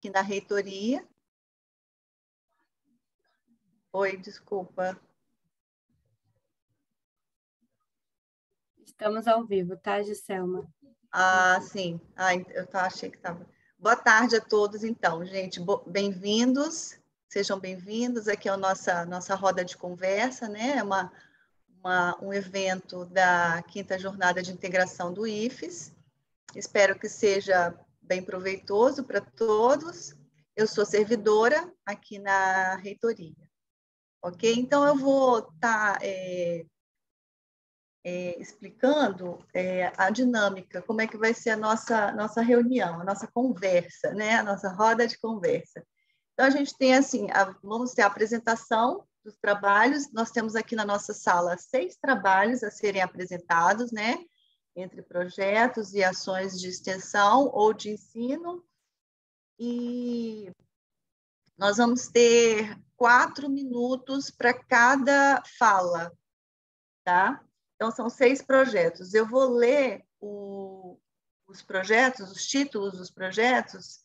aqui na reitoria. Oi, desculpa. Estamos ao vivo, tá, Giselma? Ah, sim. Ah, eu tá, achei que estava. Boa tarde a todos, então, gente. Bem-vindos, sejam bem-vindos. Aqui é a nossa, nossa roda de conversa, né? É uma, uma, um evento da quinta jornada de integração do IFES. Espero que seja bem proveitoso para todos. Eu sou servidora aqui na reitoria. Ok? Então, eu vou estar tá, é, é, explicando é, a dinâmica, como é que vai ser a nossa, nossa reunião, a nossa conversa, né? a nossa roda de conversa. Então, a gente tem assim, a, vamos ter a apresentação dos trabalhos, nós temos aqui na nossa sala seis trabalhos a serem apresentados, né? Entre projetos e ações de extensão ou de ensino. E nós vamos ter quatro minutos para cada fala, tá? Então, são seis projetos. Eu vou ler o, os projetos, os títulos dos projetos,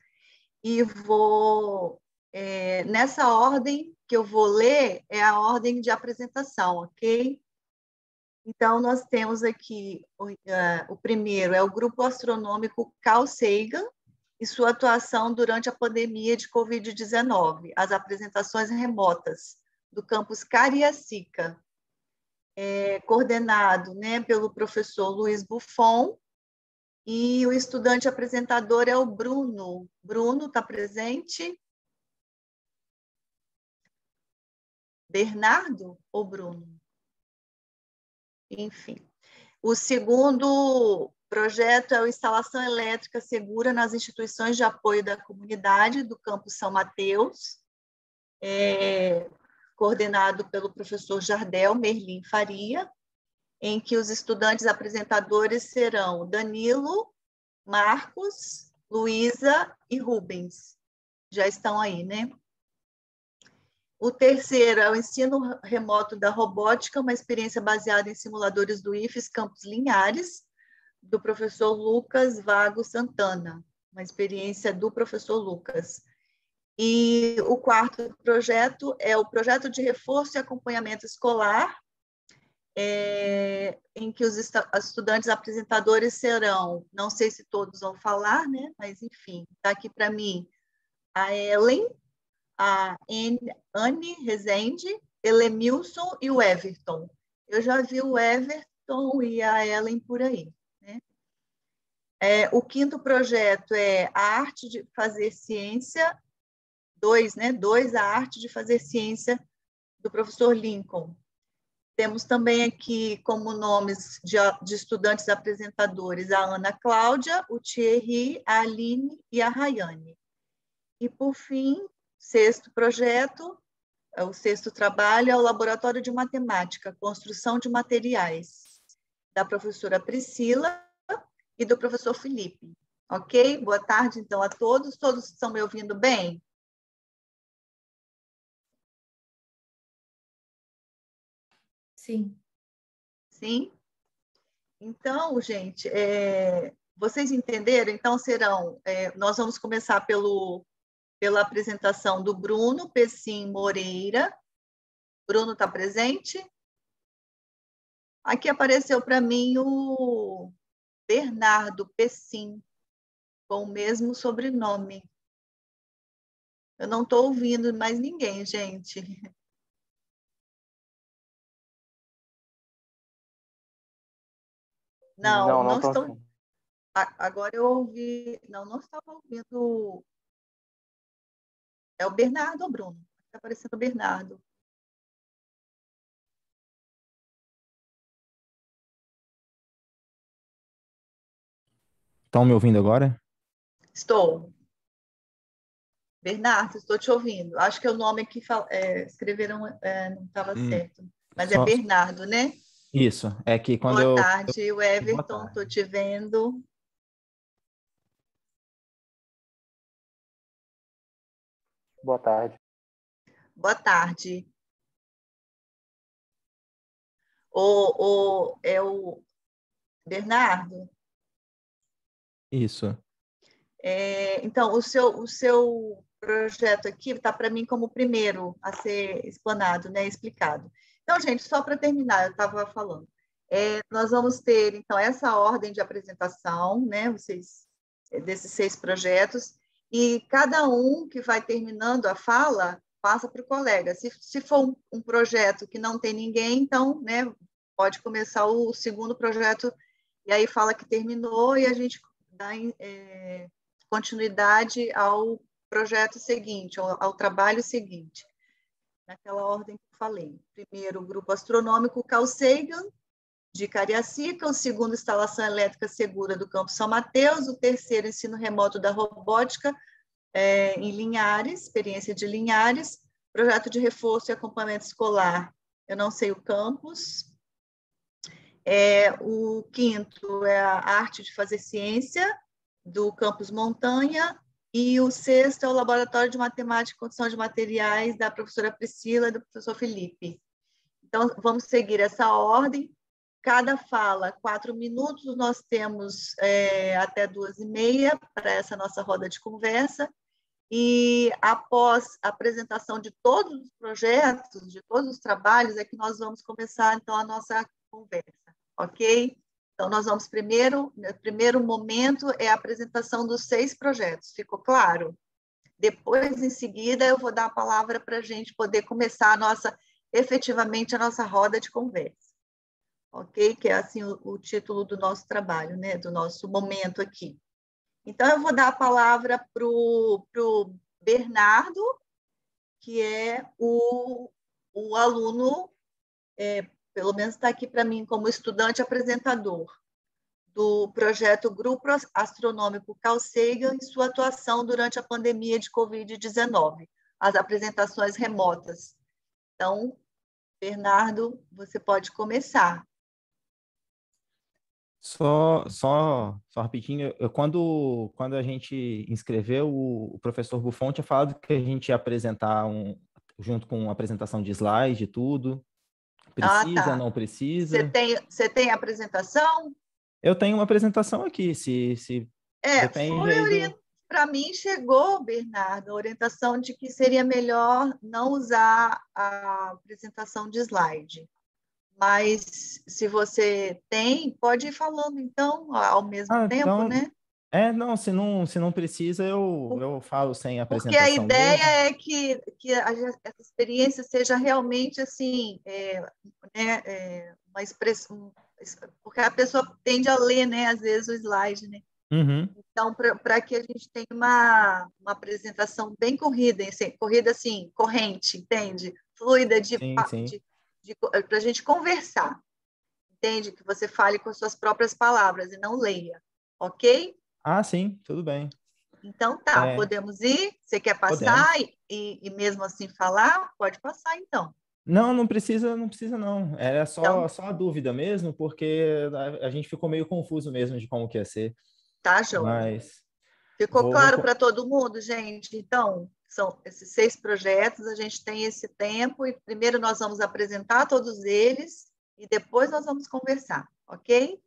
e vou. É, nessa ordem que eu vou ler, é a ordem de apresentação, ok? Então, nós temos aqui o, uh, o primeiro, é o Grupo Astronômico Carl Sagan e sua atuação durante a pandemia de Covid-19, as apresentações remotas do campus Cariacica, é, coordenado né, pelo professor Luiz Buffon, e o estudante apresentador é o Bruno. Bruno está presente? Bernardo ou Bruno? Enfim. O segundo projeto é a instalação elétrica segura nas instituições de apoio da comunidade do campus São Mateus, é, coordenado pelo professor Jardel Merlim Faria, em que os estudantes apresentadores serão Danilo, Marcos, Luísa e Rubens. Já estão aí, né? O terceiro é o ensino remoto da robótica, uma experiência baseada em simuladores do IFES Campos Linhares, do professor Lucas Vago Santana, uma experiência do professor Lucas. E o quarto projeto é o projeto de reforço e acompanhamento escolar, é, em que os estudantes apresentadores serão, não sei se todos vão falar, né? mas enfim, está aqui para mim a Ellen, a Anne Rezende, Elemilson e o Everton. Eu já vi o Everton e a Ellen por aí. Né? É, o quinto projeto é a arte de fazer ciência, dois, né? Dois, a arte de fazer ciência do professor Lincoln. Temos também aqui como nomes de, de estudantes apresentadores a Ana Cláudia, o Thierry, a Aline e a Rayane. E, por fim, Sexto projeto, é o sexto trabalho é o Laboratório de Matemática, Construção de Materiais, da professora Priscila e do professor Felipe. Ok? Boa tarde, então, a todos. Todos estão me ouvindo bem? Sim. Sim? Então, gente, é, vocês entenderam? Então, serão, é, nós vamos começar pelo pela apresentação do Bruno Pessim Moreira. Bruno está presente? Aqui apareceu para mim o Bernardo Pessim, com o mesmo sobrenome. Eu não estou ouvindo mais ninguém, gente. Não, não, não, não estou. Agora eu ouvi. Não, não estava ouvindo é o Bernardo ou Bruno? Está aparecendo o Bernardo. Estão me ouvindo agora? Estou. Bernardo, estou te ouvindo. Acho que o nome que é, escreveram é, não estava hum. certo. Mas é Só... é Bernardo, né? Isso. É que quando Boa eu. Tarde, eu... Everton, estou te vendo. Boa tarde. Boa tarde. O, o, é o Bernardo? Isso. É, então, o seu, o seu projeto aqui está para mim como o primeiro a ser explanado, né, explicado. Então, gente, só para terminar, eu estava falando, é, nós vamos ter, então, essa ordem de apresentação, né, vocês, desses seis projetos, e cada um que vai terminando a fala passa para o colega. Se, se for um, um, projeto que não tem ninguém, então, né, pode começar o segundo projeto e aí fala que terminou e a gente dá é, continuidade ao projeto seguinte, ao, ao, trabalho seguinte, naquela ordem que eu falei. Primeiro, o grupo astronômico Carl Sagan, de Cariacica, o segundo, instalação elétrica segura do Campo São Mateus, o terceiro, ensino remoto da robótica é, em Linhares, experiência de Linhares, projeto de reforço e acompanhamento escolar, eu não sei o campus, é, o quinto é a arte de fazer ciência, do campus Montanha, e o sexto é o laboratório de matemática e condição de materiais da professora Priscila e do professor Felipe. Então, vamos seguir essa ordem. Cada fala, quatro minutos, nós temos é, até duas e meia para essa nossa roda de conversa. E após a apresentação de todos os projetos, de todos os trabalhos, é que nós vamos começar, então, a nossa conversa ok? Então, nós vamos primeiro, no primeiro momento, é a apresentação dos seis projetos, ficou claro? Depois, em seguida, eu vou dar a palavra para a gente poder começar a nossa, efetivamente, a nossa roda de conversa, ok? Que é, assim, o, o título do nosso trabalho, né? Do nosso momento aqui. Então, eu vou dar a palavra para o Bernardo, que é o, o aluno é, pelo menos está aqui para mim como estudante apresentador do projeto Grupo Astronômico Carl Sagan sua atuação durante a pandemia de Covid-19, as apresentações remotas. Então, Bernardo, você pode começar. Só, só, só rapidinho, eu, quando, quando a gente inscreveu, o, o professor Buffon tinha falado que a gente ia apresentar um, junto com apresentação de slide e tudo, Precisa, ah, tá. não precisa? Você tem, você tem apresentação? Eu tenho uma apresentação aqui, se, se é, depende. Do... Para mim chegou, Bernardo, a orientação de que seria melhor não usar a apresentação de slide. Mas se você tem, pode ir falando então ao mesmo ah, tempo, então, né? É, não, se não, se não precisa, eu, eu falo sem apresentação. Porque a ideia mesmo. é que, que a, essa experiência seja realmente assim, é, né, é, uma expressão, porque a pessoa tende a ler, né, às vezes, o slide, né? Uhum. Então, para que a gente tenha uma, uma apresentação bem corrida, assim, corrida assim, corrente, entende? Fluida, de, sim, de para a gente conversar, entende? Que você fale com as suas próprias palavras e não leia, ok? Ah, sim, tudo bem. Então tá, é... podemos ir? Você quer passar e, e, mesmo assim falar? Pode passar então. Não, não precisa, não precisa não. Era só, então... só a dúvida mesmo, porque a, a, gente ficou meio confuso mesmo de como que ia ser. Tá, João. Mas ficou vou, claro para todo mundo, gente. Então, são esses seis projetos, a gente tem esse tempo e primeiro nós vamos apresentar todos eles e depois nós vamos conversar, ok?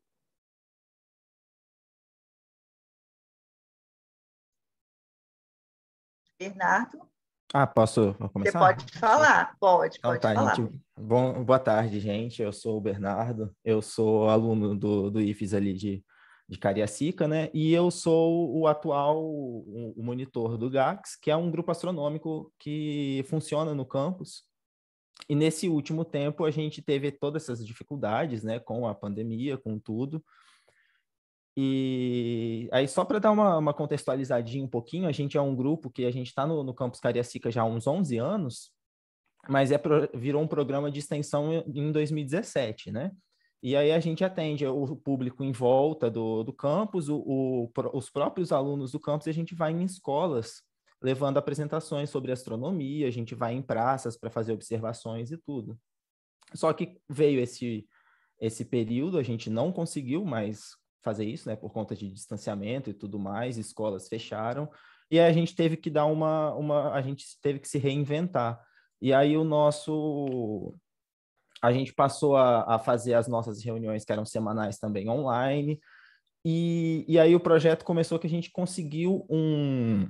Bernardo. Ah, posso começar? Você pode falar, pode, então, pode tá, falar. Gente, bom, boa tarde, gente. Eu sou o Bernardo, eu sou aluno do, do IFES ali de, de Cariacica, né? E eu sou o atual o, monitor do GAX, que é um grupo astronômico que funciona no campus. E nesse último tempo a gente teve todas essas dificuldades, né? Com a pandemia, com tudo. E aí, só para dar uma, uma, contextualizadinha um pouquinho, a gente é um grupo que a gente está no, no campus Cariacica já há uns 11 anos, mas é pro, virou um programa de extensão em 2017, né? E aí a gente atende o público em volta do, do campus, o, o, os próprios alunos do campus, e a gente vai em escolas levando apresentações sobre astronomia, a gente vai em praças para fazer observações e tudo. Só que veio esse, esse período, a gente não conseguiu mais fazer isso, né, por conta de distanciamento e tudo mais, escolas fecharam, e a gente teve que dar uma, uma a gente teve que se reinventar. E aí o nosso a gente passou a, a fazer as nossas reuniões que eram semanais também online, E, e aí o projeto começou que a gente conseguiu um,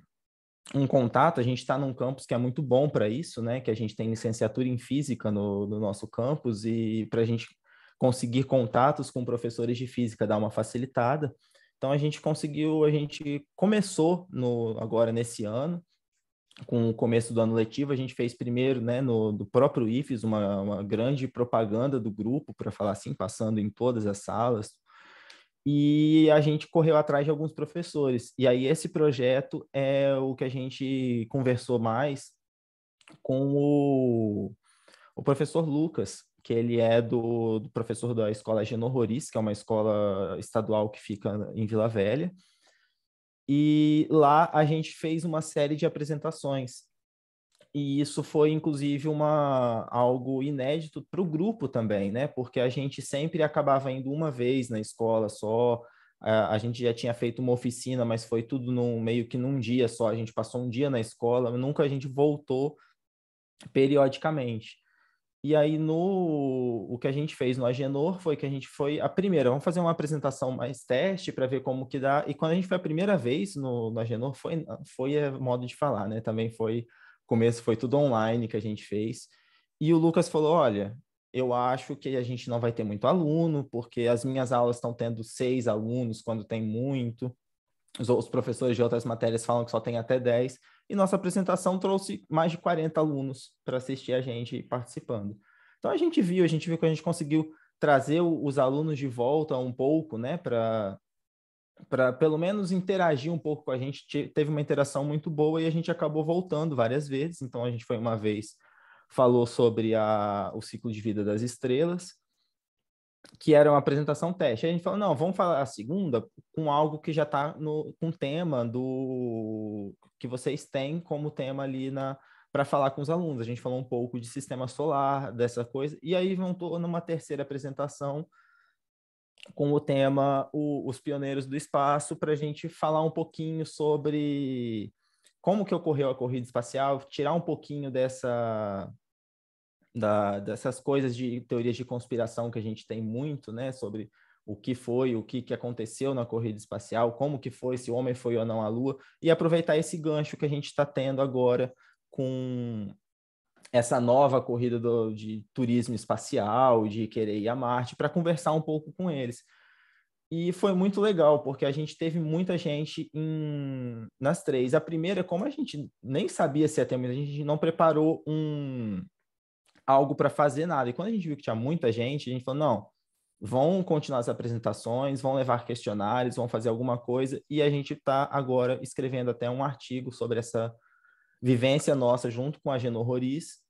um contato, a gente está num campus que é muito bom para isso, né? Que a gente tem licenciatura em física no, no nosso campus e para a gente conseguir contatos com professores de física dar uma facilitada. Então a gente conseguiu, a gente começou no agora nesse ano, com o começo do ano letivo, a gente fez primeiro, né, no do próprio IFES, uma, uma grande propaganda do grupo, para falar assim, passando em todas as salas, e a gente correu atrás de alguns professores. E aí esse projeto é o que a gente conversou mais com o, o professor Lucas, que ele é do, do professor da escola Genor Roriz, que é uma escola estadual que fica em Vila Velha. E lá a gente fez uma série de apresentações e isso foi inclusive uma algo inédito para o grupo também, né? Porque a gente sempre acabava indo uma vez na escola só. A, a gente já tinha feito uma oficina, mas foi tudo num, meio que num dia só. A gente passou um dia na escola, nunca a gente voltou periodicamente. E aí no o que a gente fez no Agenor foi que a gente foi a primeira, vamos fazer uma apresentação mais teste para ver como que dá. E quando a gente foi a primeira vez no, no Agenor foi foi é modo de falar, né? Também foi começo foi tudo online que a gente fez. E o Lucas falou: olha, eu acho que a gente não vai ter muito aluno, porque as minhas aulas estão tendo seis alunos quando tem muito. Os, os professores de outras matérias falam que só tem até dez. E nossa apresentação trouxe mais de 40 alunos para assistir a gente participando. Então a gente viu, a gente viu que a gente conseguiu trazer os alunos de volta um pouco, né, para para pelo menos interagir um pouco com a gente. Teve uma interação muito boa e a gente acabou voltando várias vezes. Então a gente foi uma vez falou sobre a, o ciclo de vida das estrelas, que era uma apresentação teste. Aí a gente falou, não, vamos falar a segunda com algo que já está com tema do que vocês têm como tema ali na para falar com os alunos. A gente falou um pouco de sistema solar, dessa coisa, e aí vão numa terceira apresentação com o tema o, Os Pioneiros do Espaço, para a gente falar um pouquinho sobre como que ocorreu a corrida espacial, tirar um pouquinho dessa da, dessas coisas de teorias de conspiração que a gente tem muito, né, sobre o que foi, o que, que aconteceu na corrida espacial, como que foi, se o homem foi ou não à Lua, e aproveitar esse gancho que a gente está tendo agora com essa nova corrida do, de turismo espacial, de querer ir a Marte, para conversar um pouco com eles. E foi muito legal, porque a gente teve muita gente em, nas três. A primeira, como a gente nem sabia se ia ter a gente não preparou um algo para fazer nada. E quando a gente viu que tinha muita gente, a gente falou, não, vão continuar as apresentações, vão levar questionários, vão fazer alguma coisa. E a gente está agora escrevendo até um artigo sobre essa vivência nossa junto com a Geno Roriz.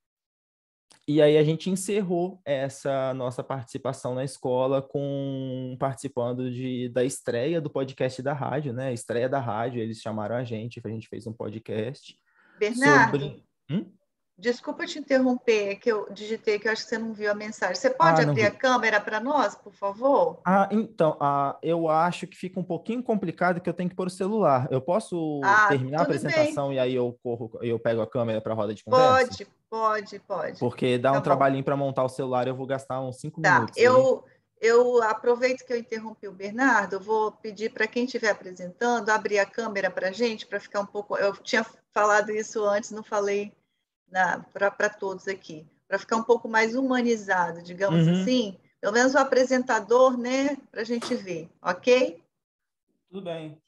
E aí a gente encerrou essa nossa participação na escola com participando de, da estreia do podcast da rádio, né? Estreia da rádio, eles chamaram a gente, a gente fez um podcast Bernardo, sobre... Hum? Desculpa te interromper, é que eu digitei que eu acho que você não viu a mensagem. Você pode ah, abrir a câmera para nós, por favor? Ah, então, ah, eu acho que fica um pouquinho complicado que eu tenho que pôr o celular. Eu posso ah, terminar a apresentação bem. e aí eu corro, eu pego a câmera para a roda de conversa? Pode, pode, pode. Porque dá tá um trabalhinho para montar o celular, eu vou gastar uns cinco tá, minutos. Eu, eu aproveito que eu interrompi o Bernardo, vou pedir para quem estiver apresentando abrir a câmera para a gente, para ficar um pouco. Eu tinha falado isso antes, não falei para todos aqui, para ficar um pouco mais humanizado, digamos uhum. assim, pelo menos o apresentador, né, para a gente ver, ok? Tudo bem.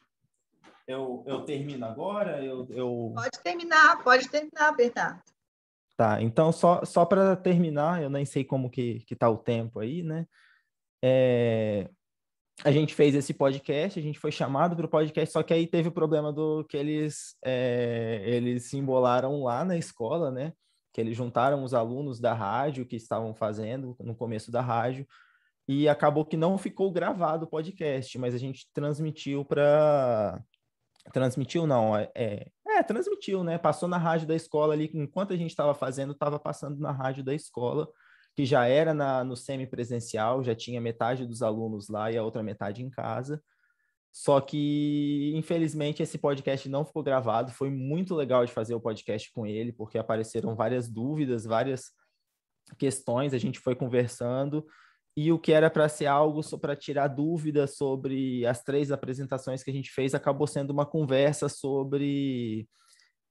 Eu, eu termino agora? Eu, eu... Pode terminar, pode terminar, Bernardo. Tá, então só, só para terminar, eu nem sei como que, que tá o tempo aí, né? É, a gente fez esse podcast, a gente foi chamado para o podcast, só que aí teve o problema do que eles, é, eles se embolaram lá na escola, né? Que eles juntaram os alunos da rádio que estavam fazendo no começo da rádio, e acabou que não ficou gravado o podcast, mas a gente transmitiu para. Transmitiu, não, é, é, é, transmitiu, né? Passou na rádio da escola ali, enquanto a gente estava fazendo, estava passando na rádio da escola que já era na, no semipresencial, já tinha metade dos alunos lá e a outra metade em casa. Só que, infelizmente, esse podcast não ficou gravado. Foi muito legal de fazer o podcast com ele, porque apareceram várias dúvidas, várias questões, a gente foi conversando e o que era para ser algo só para tirar dúvidas sobre as três apresentações que a gente fez acabou sendo uma conversa sobre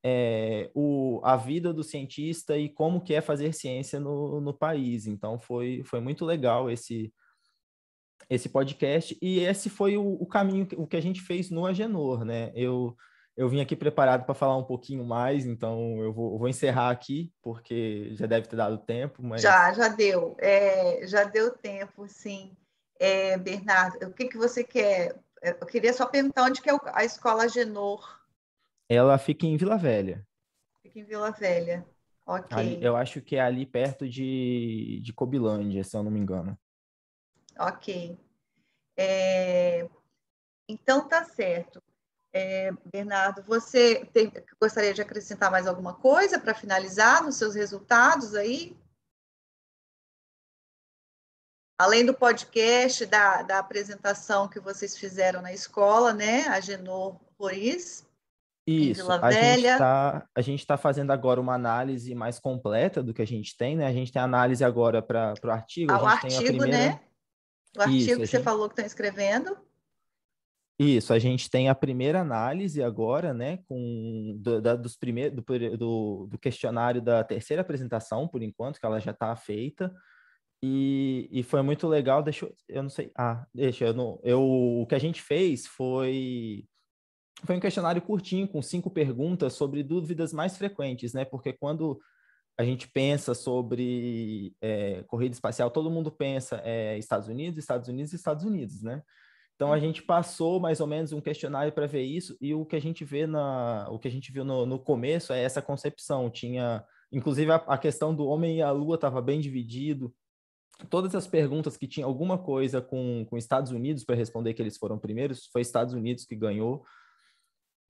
é, o, a vida do cientista e como que é fazer ciência no, no país. Então foi, foi muito legal esse esse podcast e esse foi o, o caminho o que a gente fez no Agenor, né? Eu eu vim aqui preparado para falar um pouquinho mais, então eu vou, eu vou, encerrar aqui, porque já deve ter dado tempo. Mas... Já, já deu. É, já deu tempo, sim. É, Bernardo, o que, que você quer? Eu queria só perguntar onde que é a escola Genor. Ela fica em Vila Velha. Fica em Vila Velha. Ok. Ali, eu acho que é ali perto de, de Cobilândia, se eu não me engano. Ok. É, então tá certo. É, Bernardo, você tem, gostaria de acrescentar mais alguma coisa para finalizar nos seus resultados aí? Além do podcast, da, da apresentação que vocês fizeram na escola, né? A Genor Roriz. Isso, a gente está tá fazendo agora uma análise mais completa do que a gente tem, né? A gente tem análise agora para o artigo. Ah, o artigo, primeira... né? O artigo Isso, que você falou que estão escrevendo. Isso, a gente tem a primeira análise agora, né, com do, da, dos primeiros do, do, do, questionário da terceira apresentação, por enquanto, que ela já está feita. E, e foi muito legal. Deixa eu, eu não sei. Ah, deixa eu não. Eu, o que a gente fez foi foi um questionário curtinho com cinco perguntas sobre dúvidas mais frequentes, né? Porque quando a gente pensa sobre é, corrida espacial, todo mundo pensa é, Estados Unidos, Estados Unidos, Estados Unidos, né? Então a uhum. gente passou mais ou menos um questionário para ver isso e o que a gente vê na, o que a gente viu no, no começo é essa concepção. Tinha, inclusive a, a questão do homem e a lua estava bem dividido. Todas as perguntas que tinham alguma coisa com, com Estados Unidos para responder que eles foram primeiros, foi Estados Unidos que ganhou.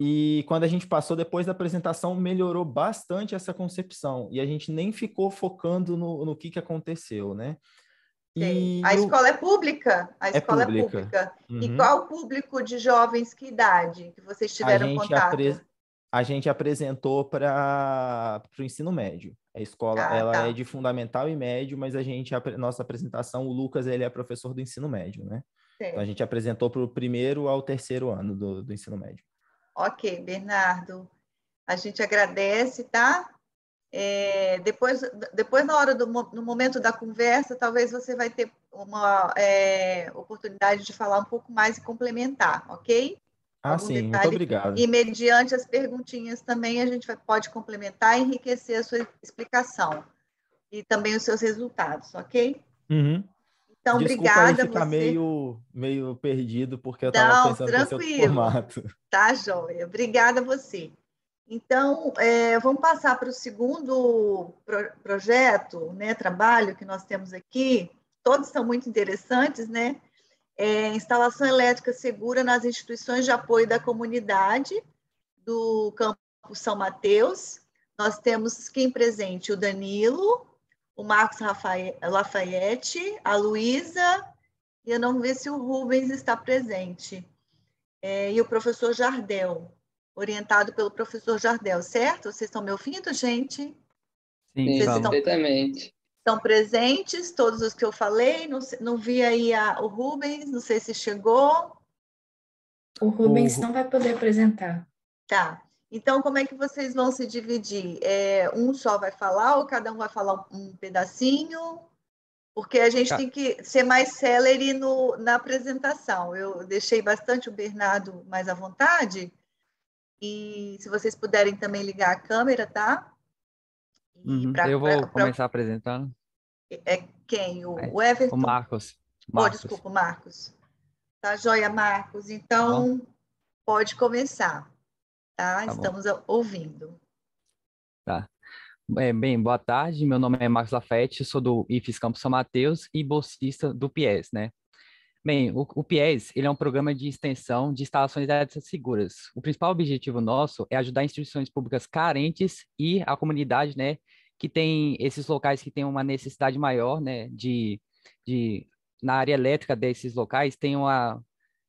E quando a gente passou depois da apresentação, melhorou bastante essa concepção. E a gente nem ficou focando no, no que, que aconteceu, né? E a escola é pública? A é escola é pública. É pública. Uhum. E qual o público de jovens, que idade que vocês tiveram a contato? Apre... A gente apresentou para o ensino médio. A escola ah, ela tá. é de fundamental e médio, mas a gente, a nossa apresentação, o Lucas, ele é professor do ensino médio, né? Então a gente apresentou para o primeiro ao terceiro ano do, do ensino médio. Ok, Bernardo. A gente agradece, tá? É, depois, depois, na hora do no momento da conversa, talvez você vai ter uma é, oportunidade de falar um pouco mais e complementar, ok? Ah, Algum sim, muito obrigado. E mediante as perguntinhas também a gente vai, pode complementar e enriquecer a sua explicação e também os seus resultados, ok? Uhum. Então, Desculpa obrigada. ficar você... meio, meio perdido, porque eu estava pensando tranquilo. nesse formato. Tá, joia. Obrigada a você. Então, é, vamos passar para o segundo pro projeto, né, trabalho que nós temos aqui. Todos são muito interessantes, né? É, instalação elétrica segura nas instituições de apoio da comunidade do Campo São Mateus. Nós temos quem presente? O Danilo, o Marcos Lafayette, a Luísa, e eu não vi se o Rubens está presente, é, e o professor Jardel orientado pelo professor Jardel, certo? Vocês estão me ouvindo, gente? Sim, Vocês completamente. Estão, presentes, todos os que eu falei. Não, não vi aí a, o Rubens, não sei se chegou. O Rubens o... não vai poder apresentar. Tá. Então, como é que vocês vão se dividir? É, um só vai falar ou cada um vai falar um, pedacinho? Porque a gente tá. tem que ser mais célere no, na apresentação. Eu deixei bastante o Bernardo mais à vontade, e se vocês puderem também ligar a câmera, tá? Uhum. Pra, eu vou pra, começar pra... apresentando. É quem? O, é, o Everton? O Marcos. Marcos. Oh, desculpa, Marcos. Tá joia, Marcos. Então, bom. pode começar. Tá? tá Estamos bom. ouvindo. Tá. É, bem, boa tarde. Meu nome é Marcos Lafete, sou do IFES Campo São Mateus e bolsista do PIES, né? Bem, o, o PIES ele é um programa de extensão de instalações elétricas seguras. O principal objetivo nosso é ajudar instituições públicas carentes e a comunidade, né, que tem esses locais que têm uma necessidade maior, né, de, de na área elétrica desses locais tem uma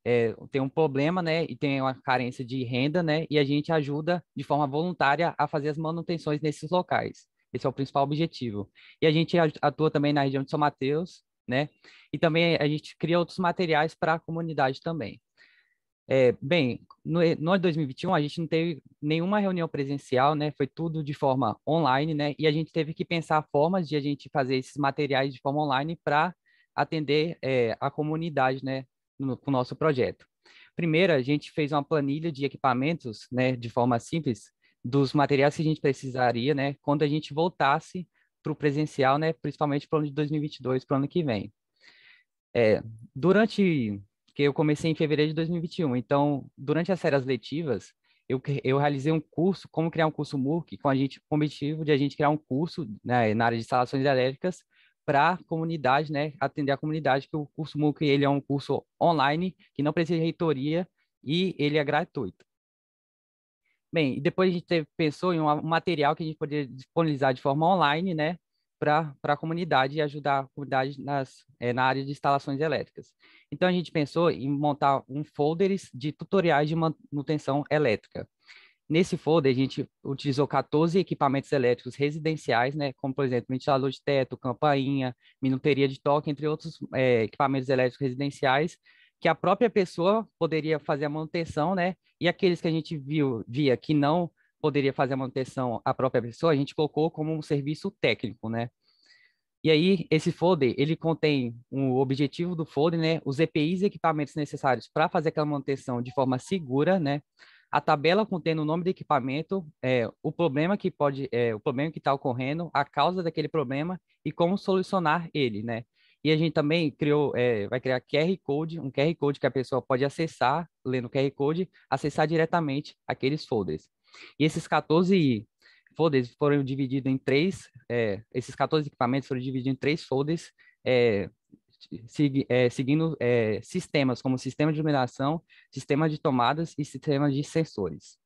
é, tem um problema, né, e tem uma carência de renda, né, e a gente ajuda de forma voluntária a fazer as manutenções nesses locais. Esse é o principal objetivo. E a gente atua também na região de São Mateus, né? E também a gente cria outros materiais para a comunidade também. É, bem, no, no 2021 a gente não teve nenhuma reunião presencial, né? Foi tudo de forma online, né? E a gente teve que pensar formas de a gente fazer esses materiais de forma online para atender é, a comunidade, né? No, com o nosso projeto. Primeiro, a gente fez uma planilha de equipamentos, né? De forma simples, dos materiais que a gente precisaria, né? Quando a gente voltasse para o presencial, né? Principalmente para o ano de 2022, para o ano que vem. É, durante que eu comecei em fevereiro de 2021, então durante as férias letivas eu, eu realizei um curso, como criar um curso MOOC, com a gente, com o objetivo de a gente criar um curso né, na área de instalações elétricas para a comunidade, né, atender a comunidade, que o curso MOOC ele é um curso online, que não precisa de reitoria e ele é gratuito. Bem, depois a gente teve, pensou em um material que a gente poderia disponibilizar de forma online, né, para a comunidade e ajudar a comunidade nas, é, na área de instalações elétricas. Então, a gente pensou em montar um folders de tutoriais de manutenção elétrica. Nesse folder, a gente utilizou 14 equipamentos elétricos residenciais, né, como, por exemplo, ventilador de teto, campainha, minuteria de toque, entre outros é, equipamentos elétricos residenciais, que a própria pessoa poderia fazer a manutenção, né, e aqueles que a gente viu, via que não poderia fazer a manutenção a própria pessoa, a gente colocou como um serviço técnico, né. E aí, esse folder, ele contém o objetivo do folder, né, os EPIs e equipamentos necessários para fazer aquela manutenção de forma segura, né, a tabela contendo o nome do equipamento, é, o problema que pode, é, o problema que está ocorrendo, a causa daquele problema e como solucionar ele, né. E a gente também criou, é, vai criar QR Code, um QR Code que a pessoa pode acessar, lendo o QR Code, acessar diretamente aqueles folders. E esses 14 folders foram divididos em três, é, esses 14 equipamentos foram divididos em três folders, é, segui, é, seguindo é, sistemas como sistema de iluminação, sistema de tomadas e sistema de sensores.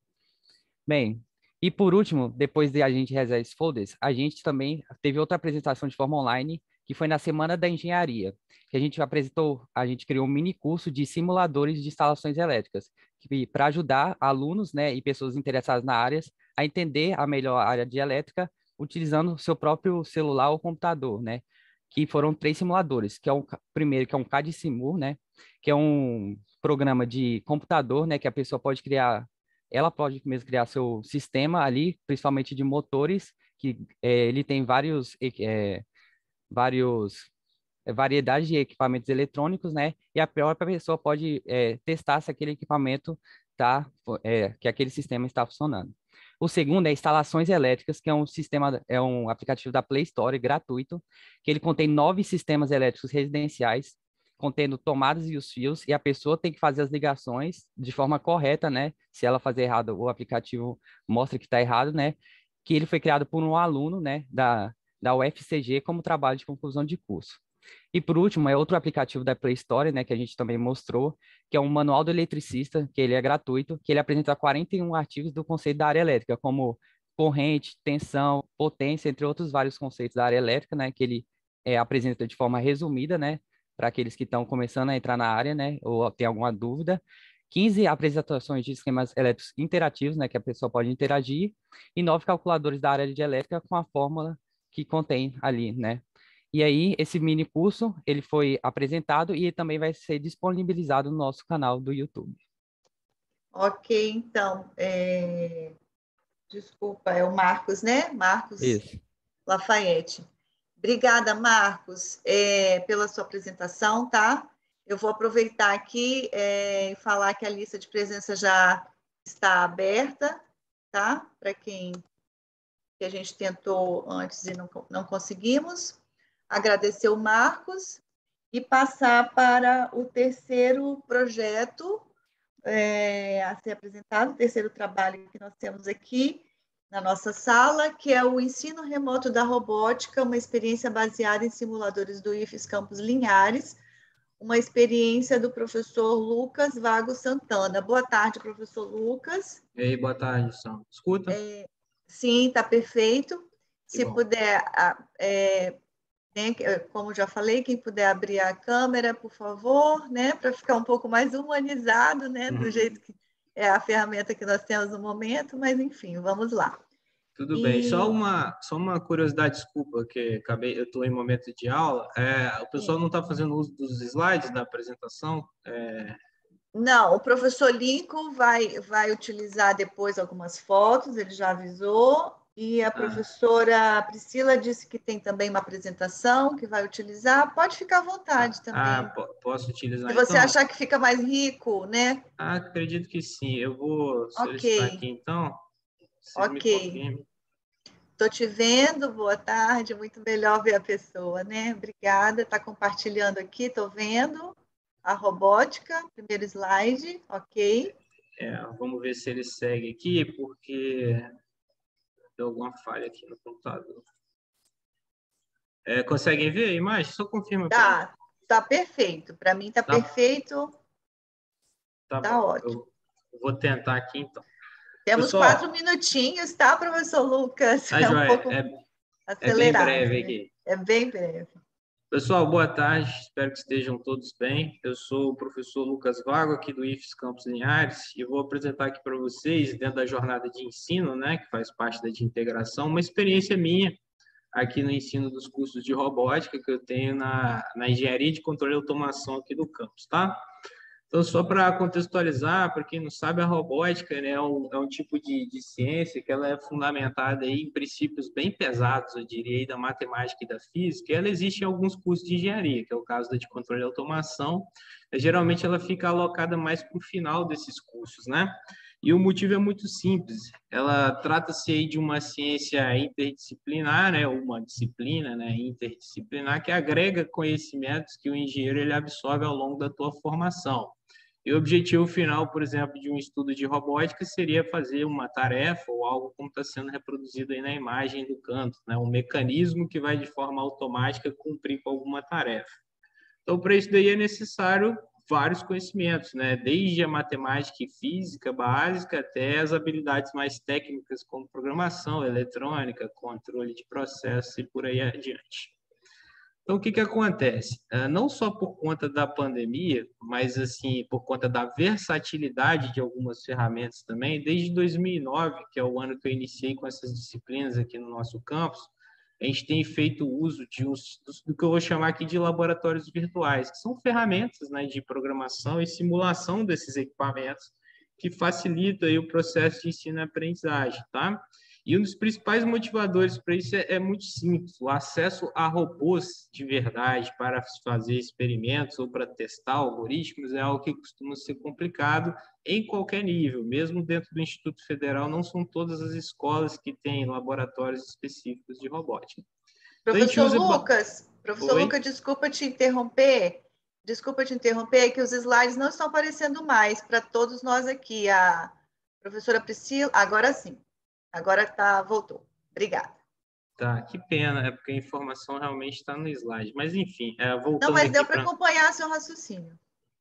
Bem, e por último, depois de a gente realizar esses folders, a gente também teve outra apresentação de forma online, que foi na Semana da Engenharia, que a gente apresentou, a gente criou um mini curso de simuladores de instalações elétricas, para ajudar alunos né, e pessoas interessadas na área a entender a melhor área de elétrica utilizando o seu próprio celular ou computador, né? Que foram três simuladores, que é o primeiro que é um CAD Simul, né? Que é um programa de computador, né? Que a pessoa pode criar, ela pode mesmo criar seu sistema ali, principalmente de motores, que é, ele tem vários, é, vários é, variedade de equipamentos eletrônicos, né? E a própria pessoa pode é, testar se aquele equipamento tá, é, que aquele sistema está funcionando. O segundo é instalações elétricas, que é um sistema, é um aplicativo da Play Store gratuito, que ele contém nove sistemas elétricos residenciais, contendo tomadas e os fios, e a pessoa tem que fazer as ligações de forma correta, né? Se ela fazer errado, o aplicativo mostra que está errado, né? Que ele foi criado por um aluno, né, da, da UFCG como trabalho de conclusão de curso. E por último, é outro aplicativo da Play Store, né, que a gente também mostrou, que é um manual do eletricista, que ele é gratuito, que ele apresenta 41 artigos do conceito da área elétrica, como corrente, tensão, potência, entre outros vários conceitos da área elétrica, né, que ele é, apresenta de forma resumida, né, para aqueles que estão começando a entrar na área, né, ou tem alguma dúvida. 15 apresentações de esquemas elétricos interativos, né, que a pessoa pode interagir, e nove calculadores da área de elétrica com a fórmula que contém ali, né, e aí, esse mini curso, ele foi apresentado e também vai ser disponibilizado no nosso canal do YouTube. Ok, então, é... desculpa, é o Marcos, né? Marcos Isso. Lafayette. Obrigada, Marcos, é, pela sua apresentação, tá? Eu vou aproveitar aqui é, e falar que a lista de presença já está aberta, tá? Para quem que a gente tentou antes e não, não conseguimos agradecer o Marcos e passar para o terceiro projeto é, a ser apresentado, o terceiro trabalho que nós temos aqui na nossa sala, que é o ensino remoto da robótica, uma experiência baseada em simuladores do IFES Campos Linhares, uma experiência do professor Lucas Vago Santana. Boa tarde, professor Lucas. Ei, boa tarde, São. Escuta? É, sim, está perfeito. Que Se bom. puder é, né? Como já falei, quem puder abrir a câmera, por favor, né? Para ficar um pouco mais humanizado, né? Do uhum. jeito que é a ferramenta que nós temos no momento, mas enfim, vamos lá. Tudo E- bem. Só uma, só uma curiosidade, desculpa, que acabei, eu estou em momento de aula. É, o pessoal não está fazendo uso dos slides da apresentação? É, Não, o professor Lincoln vai, vai utilizar depois algumas fotos, ele já avisou, e a professora Priscila disse que tem também uma apresentação que vai utilizar. Pode ficar à vontade também. ah, po- posso utilizar Se você então? achar que fica mais rico, né? Ah, acredito que sim. Eu vou solicitar Ok. aqui então. Ok. Estou te vendo, boa tarde, muito melhor ver a pessoa, né? Obrigada, está compartilhando aqui, estou vendo a robótica, primeiro slide, ok. É, vamos ver se ele segue aqui, porque deu alguma falha aqui no computador. É, conseguem ver a imagem? Só confirma. pra. Tá, tá perfeito, para mim tá, Tá. perfeito, Tá, tá ótimo. Eu vou tentar aqui então. temos Pessoal- quatro minutinhos, tá, professor Lucas? Tá, é um joia. pouco É, é bem acelerado, breve aqui. É bem breve. Pessoal, boa tarde. Espero que estejam todos bem. Eu sou o professor Lucas Vago, aqui do IFES Campos Linhares, e vou apresentar aqui para vocês, dentro da jornada de ensino, né, que faz parte da de integração, uma experiência minha aqui no ensino dos cursos de robótica que eu tenho na, na engenharia de controle e automação aqui do campus, tá? Então, só para contextualizar, para quem não sabe, a robótica né, é, um, é um tipo de, de ciência que ela é fundamentada aí em princípios bem pesados, eu diria, aí, da matemática e da física, e ela existe em alguns cursos de engenharia, que é o caso da de controle e automação. Geralmente, ela fica alocada mais para o final desses cursos, né? E o motivo é muito simples. Ela trata-se de uma ciência interdisciplinar, né, uma disciplina, né, interdisciplinar que agrega conhecimentos que o engenheiro ele absorve ao longo da tua formação. E o objetivo final, por exemplo, de um estudo de robótica seria fazer uma tarefa ou algo como está sendo reproduzido aí na imagem do canto, né, um mecanismo que vai de forma automática cumprir com alguma tarefa. Então, para isso daí é necessário vários conhecimentos, né? Desde a matemática e física básica até as habilidades mais técnicas como programação, eletrônica, controle de processos e por aí adiante. Então, o que que acontece? Ah, Não só por conta da pandemia, mas assim, por conta da versatilidade de algumas ferramentas também, desde 2009, que é o ano que eu iniciei com essas disciplinas aqui no nosso campus, a gente tem feito uso de uns, do que eu vou chamar aqui de laboratórios virtuais, que são ferramentas né, de programação e simulação desses equipamentos que facilita aí o processo de ensino e aprendizagem, tá? E um dos principais motivadores para isso é, é muito simples, o acesso a robôs de verdade para fazer experimentos ou para testar algoritmos é algo que costuma ser complicado em qualquer nível, mesmo dentro do Instituto Federal, não são todas as escolas que têm laboratórios específicos de robótica. Então, Professor usa ba- Lucas, professor Oi? Lucas, desculpa te interromper. Desculpa te interromper, é que os slides não estão aparecendo mais para todos nós aqui. A professora Priscila, agora sim. Agora tá, voltou. Obrigada. Tá, que pena, é porque a informação realmente está no slide. Mas, enfim, é, voltando Não, mas deu para acompanhar seu raciocínio.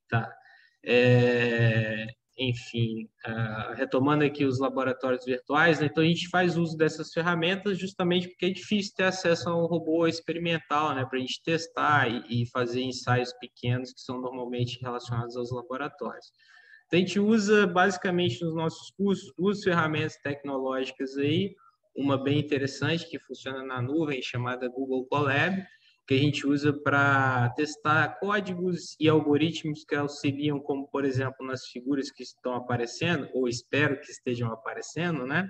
Tá. É, enfim, ah, retomando aqui os laboratórios virtuais, né, então a gente faz uso dessas ferramentas justamente porque é difícil ter acesso a um robô experimental, né, para a gente testar e, e fazer ensaios pequenos que são normalmente relacionados aos laboratórios. Então, a gente usa basicamente nos nossos cursos duas ferramentas tecnológicas aí, uma bem interessante que funciona na nuvem, chamada Google Colab, que a gente usa para testar códigos e algoritmos que auxiliam, como por exemplo nas figuras que estão aparecendo, ou espero que estejam aparecendo, né?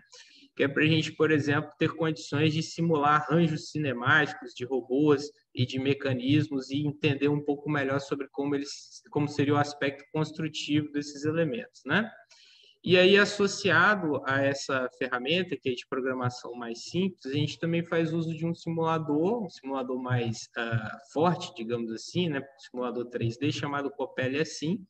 Que é para a gente, por exemplo, ter condições de simular arranjos cinemáticos de robôs e de mecanismos e entender um pouco melhor sobre como eles, como seria o aspecto construtivo desses elementos, né? E aí, associado a essa ferramenta, que é de programação mais simples, a gente também faz uso de um simulador, um simulador mais ah, forte, digamos assim, né? simulador 3D chamado Copel Assim,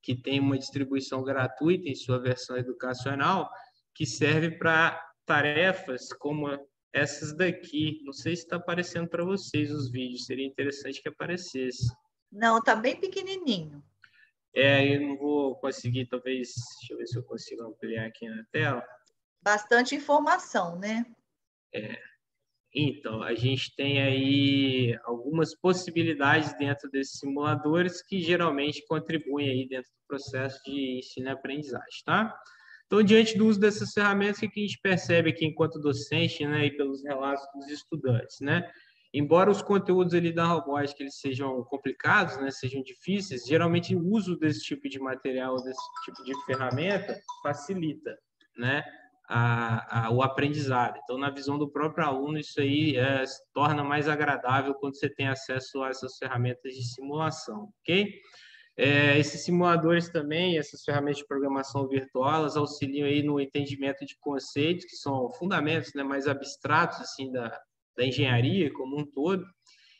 que tem uma distribuição gratuita em sua versão educacional, que serve para tarefas como essas daqui. Não sei se está aparecendo para vocês os vídeos, seria interessante que aparecesse. Não, tá bem pequenininho. É, eu não vou conseguir, talvez, deixa eu ver se eu consigo ampliar aqui na tela. Bastante informação, né? Então, a gente tem aí algumas possibilidades dentro desses simuladores que geralmente contribuem aí dentro do processo de ensino e aprendizagem, tá? Então, diante do uso dessas ferramentas, o que a gente percebe aqui enquanto docente, né, e pelos relatos dos estudantes, né? Embora os conteúdos ali da robótica eles sejam complicados, né, sejam difíceis, geralmente o uso desse tipo de material, desse tipo de ferramenta, facilita, né, a, a, o aprendizado. Então, na visão do próprio aluno, isso aí é, se torna mais agradável quando você tem acesso a essas ferramentas de simulação, ok? É, esses simuladores também, essas ferramentas de programação virtual, elas auxiliam aí no entendimento de conceitos que são fundamentos né, mais abstratos assim da, da engenharia como um todo.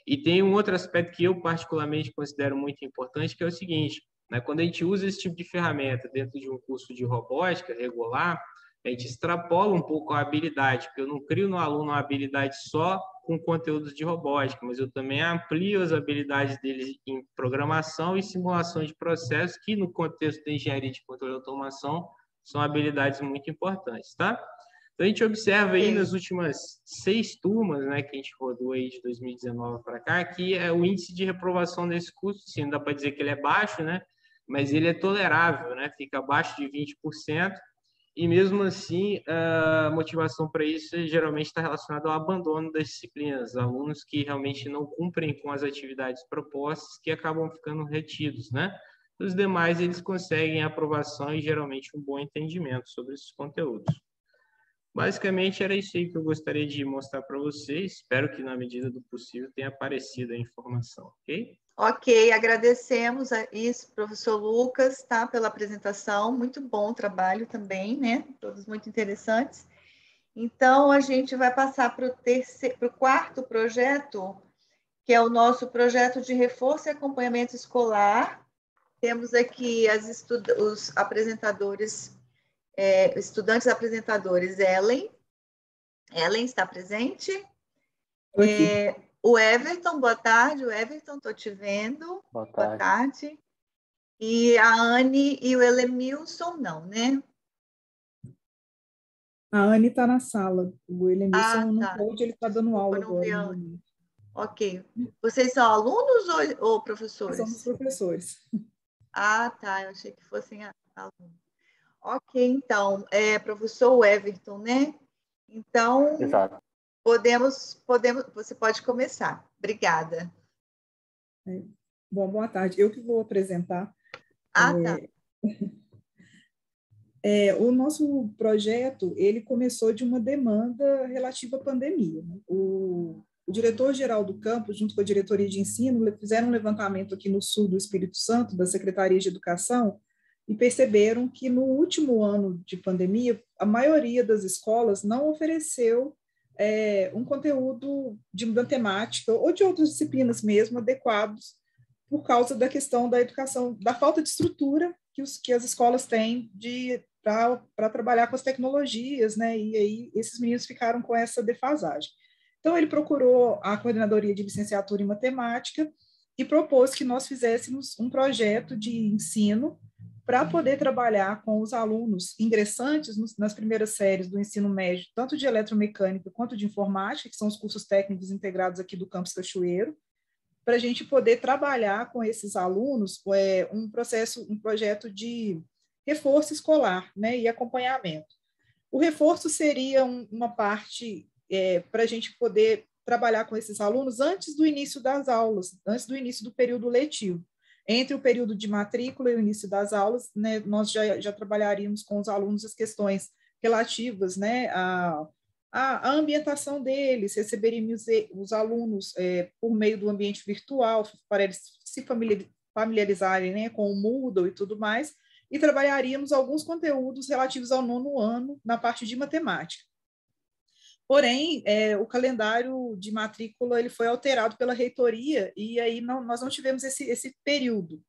E tem um outro aspecto que eu particularmente considero muito importante, que é o seguinte, né, quando a gente usa esse tipo de ferramenta dentro de um curso de robótica regular, a gente extrapola um pouco a habilidade, porque eu não crio no aluno uma habilidade só com conteúdos de robótica, mas eu também amplio as habilidades deles em programação e simulação de processos, que no contexto da engenharia de controle e automação são habilidades muito importantes, tá? Então, a gente observa aí nas últimas seis turmas, né, que a gente rodou aí de 2019 para cá, que é o índice de reprovação desse curso, sim, não dá para dizer que ele é baixo, né, mas ele é tolerável, né, fica abaixo de 20%, e mesmo assim, a motivação para isso geralmente está relacionada ao abandono das disciplinas, alunos que realmente não cumprem com as atividades propostas, que acabam ficando retidos, né? Os demais, eles conseguem aprovação e geralmente um bom entendimento sobre esses conteúdos. Basicamente, era isso aí que eu gostaria de mostrar para vocês. Espero que, na medida do possível, tenha aparecido a informação, ok? Ok, agradecemos a isso, professor Lucas, tá, pela apresentação. Muito bom o trabalho também, né? Todos muito interessantes. Então, a gente vai passar para o terceiro, para o quarto projeto, que é o nosso projeto de reforço e acompanhamento escolar. Temos aqui os apresentadores, é, estudantes apresentadores, Ellen. Ellen está presente? É, o Everton, boa tarde. O Everton, estou te vendo. Boa tarde. Boa tarde. E a Anne e o Elemilson, não, né? A Anne está na sala. O Elemilson Ah, não tá. pode, ele está dando aula não vi a agora. Né? Ok. Vocês são alunos ou, ou Nós professores? somos professores. Ah, tá. Eu achei que fossem alunos. Ok, então, é professor Everton, né? Então, Exato. Podemos, podemos, você pode começar. Obrigada. Bom, boa tarde. Eu que vou apresentar. Ah, É, tá. É, o nosso projeto ele começou de uma demanda relativa à pandemia. né? O, o diretor-geral do campus, junto com a diretoria de ensino, fizeram um levantamento aqui no sul do Espírito Santo, da Secretaria de Educação, e perceberam que no último ano de pandemia, a maioria das escolas não ofereceu é, um conteúdo de matemática ou de outras disciplinas mesmo adequados por causa da questão da educação, da falta de estrutura que, os, que as escolas têm para trabalhar com as tecnologias, né? E aí esses meninos ficaram com essa defasagem. Então ele procurou a coordenadoria de licenciatura em matemática e propôs que nós fizéssemos um projeto de ensino para poder trabalhar com os alunos ingressantes nos, nas primeiras séries do ensino médio, tanto de eletromecânica quanto de informática, que são os cursos técnicos integrados aqui do campus Cachoeiro, para a gente poder trabalhar com esses alunos é, um processo, um projeto de reforço escolar né, e acompanhamento. O reforço seria um, uma parte é, para a gente poder trabalhar com esses alunos antes do início das aulas, antes do início do período letivo. Entre o período de matrícula e o início das aulas, né, nós já, já trabalharíamos com os alunos as questões relativas né, ambientação deles, receberíamos os alunos é, por meio do ambiente virtual, para eles se familiarizarem né, com o Moodle e tudo mais, e trabalharíamos alguns conteúdos relativos ao nono ano na parte de matemática. Porém, é, o calendário de matrícula ele foi alterado pela reitoria e aí não, nós não tivemos esse, esse período.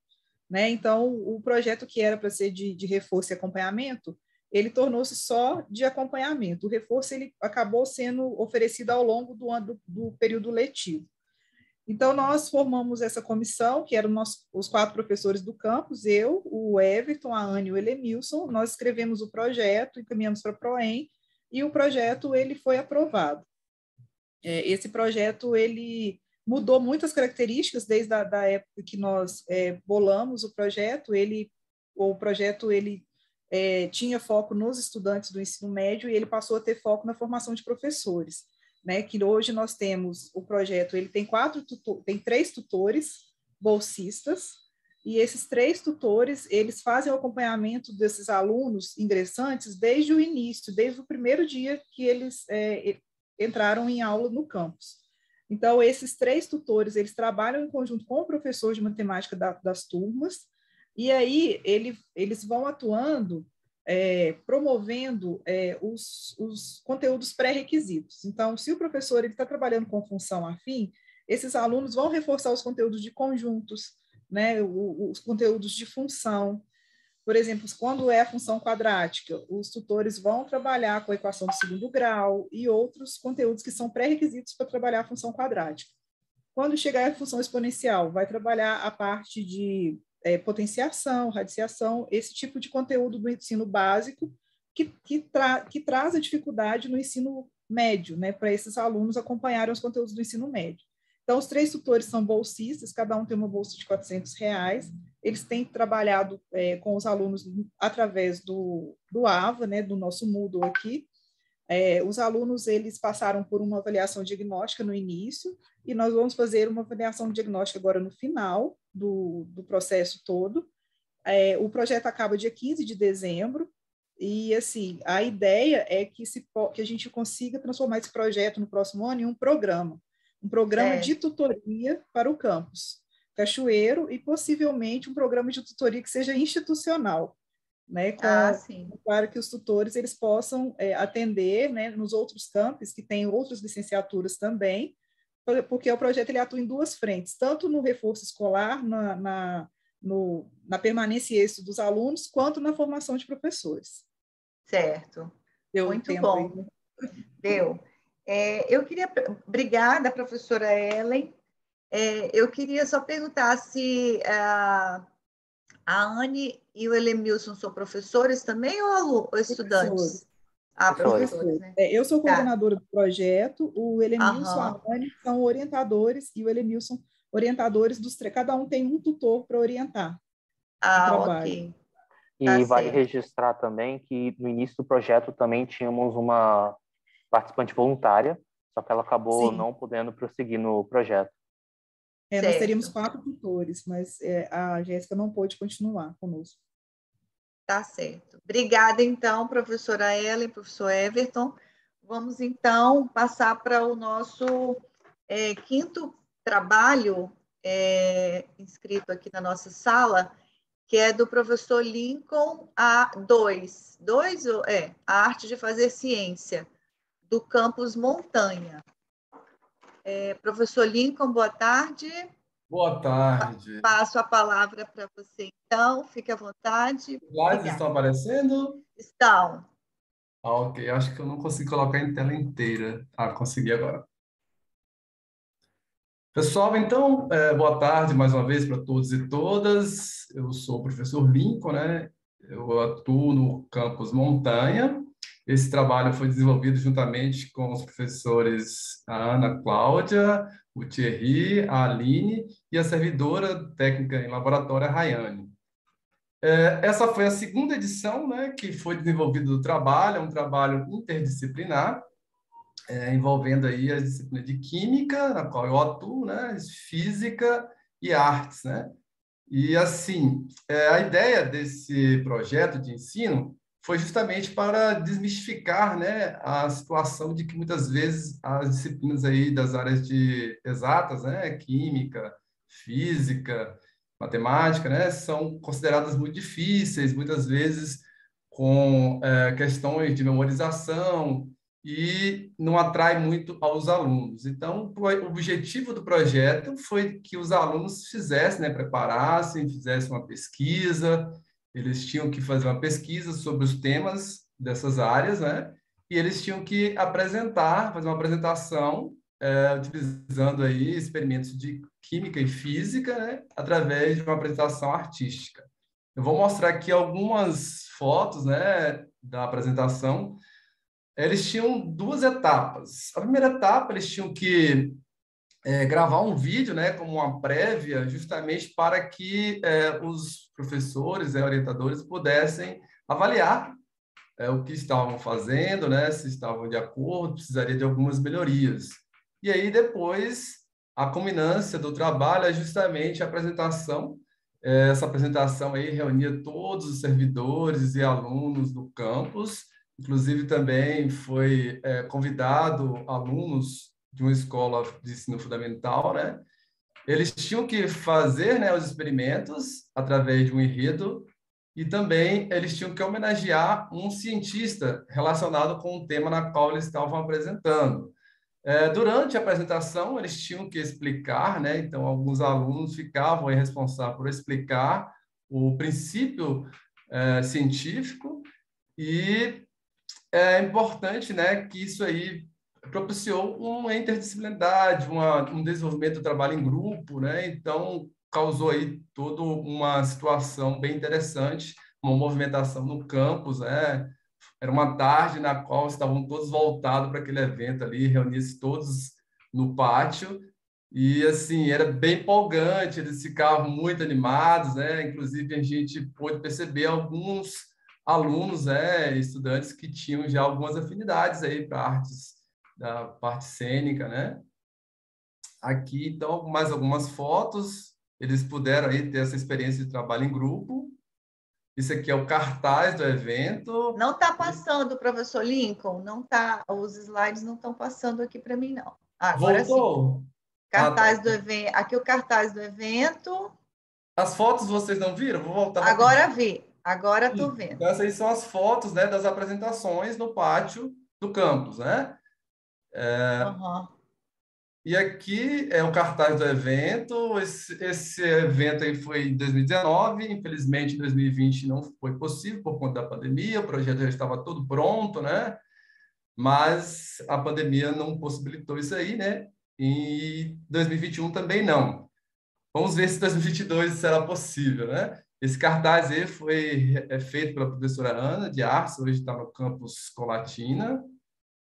Né? Então, o projeto que era para ser de, de reforço e acompanhamento, ele tornou-se só de acompanhamento. O reforço ele acabou sendo oferecido ao longo do ano do, do período letivo. Então, nós formamos essa comissão, que eram nós, os quatro professores do campus, eu, o Everton, a Anne e o Elemilson, nós escrevemos o projeto, encaminhamos para a PROEM, e o projeto ele foi aprovado. É, esse projeto ele mudou muitas características desde a da época que nós é, bolamos o projeto. Ele, o projeto ele é, tinha foco nos estudantes do ensino médio e ele passou a ter foco na formação de professores, né? Que hoje nós temos o projeto, ele tem quatro tutor, tem três tutores bolsistas e esses três tutores eles fazem o acompanhamento desses alunos ingressantes desde o início, desde o primeiro dia que eles é, entraram em aula no campus. Então, esses três tutores, eles trabalham em conjunto com o professor de matemática da, das turmas, e aí ele, eles vão atuando, é, promovendo é, os, os conteúdos pré-requisitos. Então, se o professor está trabalhando com função afim, esses alunos vão reforçar os conteúdos de conjuntos, né, os conteúdos de função. Por exemplo, quando é a função quadrática, os tutores vão trabalhar com a equação de segundo grau e outros conteúdos que são pré-requisitos para trabalhar a função quadrática. Quando chegar a função exponencial, vai trabalhar a parte de é, potenciação, radiciação, esse tipo de conteúdo do ensino básico que, que, tra que traz a dificuldade no ensino médio, né, para esses alunos acompanharem os conteúdos do ensino médio. Então, os três tutores são bolsistas, cada um tem uma bolsa de 400 reais. Eles têm trabalhado é, com os alunos através do, do AVA, né, do nosso Moodle aqui. É, os alunos, eles passaram por uma avaliação diagnóstica no início, e nós vamos fazer uma avaliação diagnóstica agora no final do, do processo todo. É, o projeto acaba dia 15 de dezembro, e assim, a ideia é que, se, que a gente consiga transformar esse projeto no próximo ano em um programa, um programa é. de tutoria para o campus Cachoeiro e possivelmente um programa de tutoria que seja institucional, né, com, ah, sim. para que os tutores eles possam é, atender, né, nos outros campos que têm outras licenciaturas também, porque o projeto ele atua em duas frentes, tanto no reforço escolar, na, na, no, na permanência e êxito dos alunos, quanto na formação de professores. Certo. Deu Muito um bom. Aí, né? Deu. É, eu queria, obrigada, professora Ellen. É, eu queria só perguntar se a, a Anne e o Elemilson são professores também ou, ou estudantes? Ah, professores, né? É, eu sou tá. coordenadora tá. do projeto, o Elemilson e a Anne são orientadores e o Elemilson orientadores dos três. Cada um tem um tutor para orientar. Ah, ok. E tá vale certo. registrar também que no início do projeto também tínhamos uma participante voluntária, só que ela acabou Sim. não podendo prosseguir no projeto. É, nós teríamos quatro tutores, mas é, a Jéssica não pôde continuar conosco. Tá certo. Obrigada, então, professora Ellen, professor Everton. Vamos, então, passar para o nosso é, quinto trabalho é, inscrito aqui na nossa sala, que é do professor Lincoln A2. Dois, é, a arte de fazer ciência, do campus Montanha. É, professor Lincoln, boa tarde. Boa tarde. Passo a palavra para você, então, fique à vontade. Slides estão aparecendo? Estão. Ah, ok. Acho que eu não consigo colocar em tela inteira. Ah, consegui agora. Pessoal, então, é, boa tarde mais uma vez para todos e todas. Eu sou o professor Lincoln, né? Eu atuo no campus Montanha, esse trabalho foi desenvolvido juntamente com os professores a Ana Cláudia, o Thierry, a Aline e a servidora técnica em laboratório, a Rayane. É, essa foi a segunda edição né, que foi desenvolvido do trabalho, é um trabalho interdisciplinar, é, envolvendo aí a disciplina de Química, na qual eu atuo, né, Física e Artes. Né? E, assim, é, a ideia desse projeto de ensino foi justamente para desmistificar né, a situação de que muitas vezes as disciplinas aí das áreas de exatas, né, química, física, matemática, né, são consideradas muito difíceis, muitas vezes com é, questões de memorização e não atrai muito aos alunos. Então, o objetivo do projeto foi que os alunos fizessem, né, preparassem, fizessem uma pesquisa, eles tinham que fazer uma pesquisa sobre os temas dessas áreas, né? E eles tinham que apresentar, fazer uma apresentação, é, utilizando aí experimentos de química e física, né? Através de uma apresentação artística. Eu vou mostrar aqui algumas fotos, né? Da apresentação. Eles tinham duas etapas. A primeira etapa, eles tinham que é, gravar um vídeo, né, como uma prévia, justamente para que é, os professores, e orientadores pudessem avaliar é, o que estavam fazendo, né, se estavam de acordo, precisaria de algumas melhorias. E aí depois a culminância do trabalho é justamente a apresentação. É, essa apresentação aí reunia todos os servidores e alunos do campus, inclusive também foi é, convidado alunos de uma escola de ensino fundamental, né? Eles tinham que fazer né, os experimentos através de um enredo e também eles tinham que homenagear um cientista relacionado com o tema na qual eles estavam apresentando. É, durante a apresentação, eles tinham que explicar, né? então alguns alunos ficavam responsáveis por explicar o princípio é, científico e é importante né, que isso aí propiciou uma interdisciplinaridade, uma, um desenvolvimento do trabalho em grupo, né? então causou aí toda uma situação bem interessante, uma movimentação no campus, né? Era uma tarde na qual estavam todos voltados para aquele evento ali, reunidos todos no pátio, e assim, era bem empolgante, eles ficavam muito animados, né? Inclusive a gente pôde perceber alguns alunos, né, estudantes que tinham já algumas afinidades aí para artes da parte cênica, né? Aqui, então, mais algumas fotos eles puderam aí ter essa experiência de trabalho em grupo. Isso aqui é o cartaz do evento. Não está passando, professor Lincoln, não tá, os slides não estão passando aqui para mim não. Agora Voltou. sim. Cartaz ah, tá. do evento, aqui o cartaz do evento. As fotos vocês não viram? Vou voltar. Agora vi. Agora estou vendo. Então, essas aí são as fotos né, das apresentações no pátio do campus, né? É, uhum. E aqui é o cartaz do evento. Esse, esse evento aí foi em 2019, infelizmente em 2020 não foi possível por conta da pandemia, o projeto já estava todo pronto, né? Mas a pandemia não possibilitou isso aí, né? E 2021 também não. Vamos ver se 2022 será possível, né? Esse cartaz aí foi é feito pela professora Ana de Artes, hoje está no campus Colatina,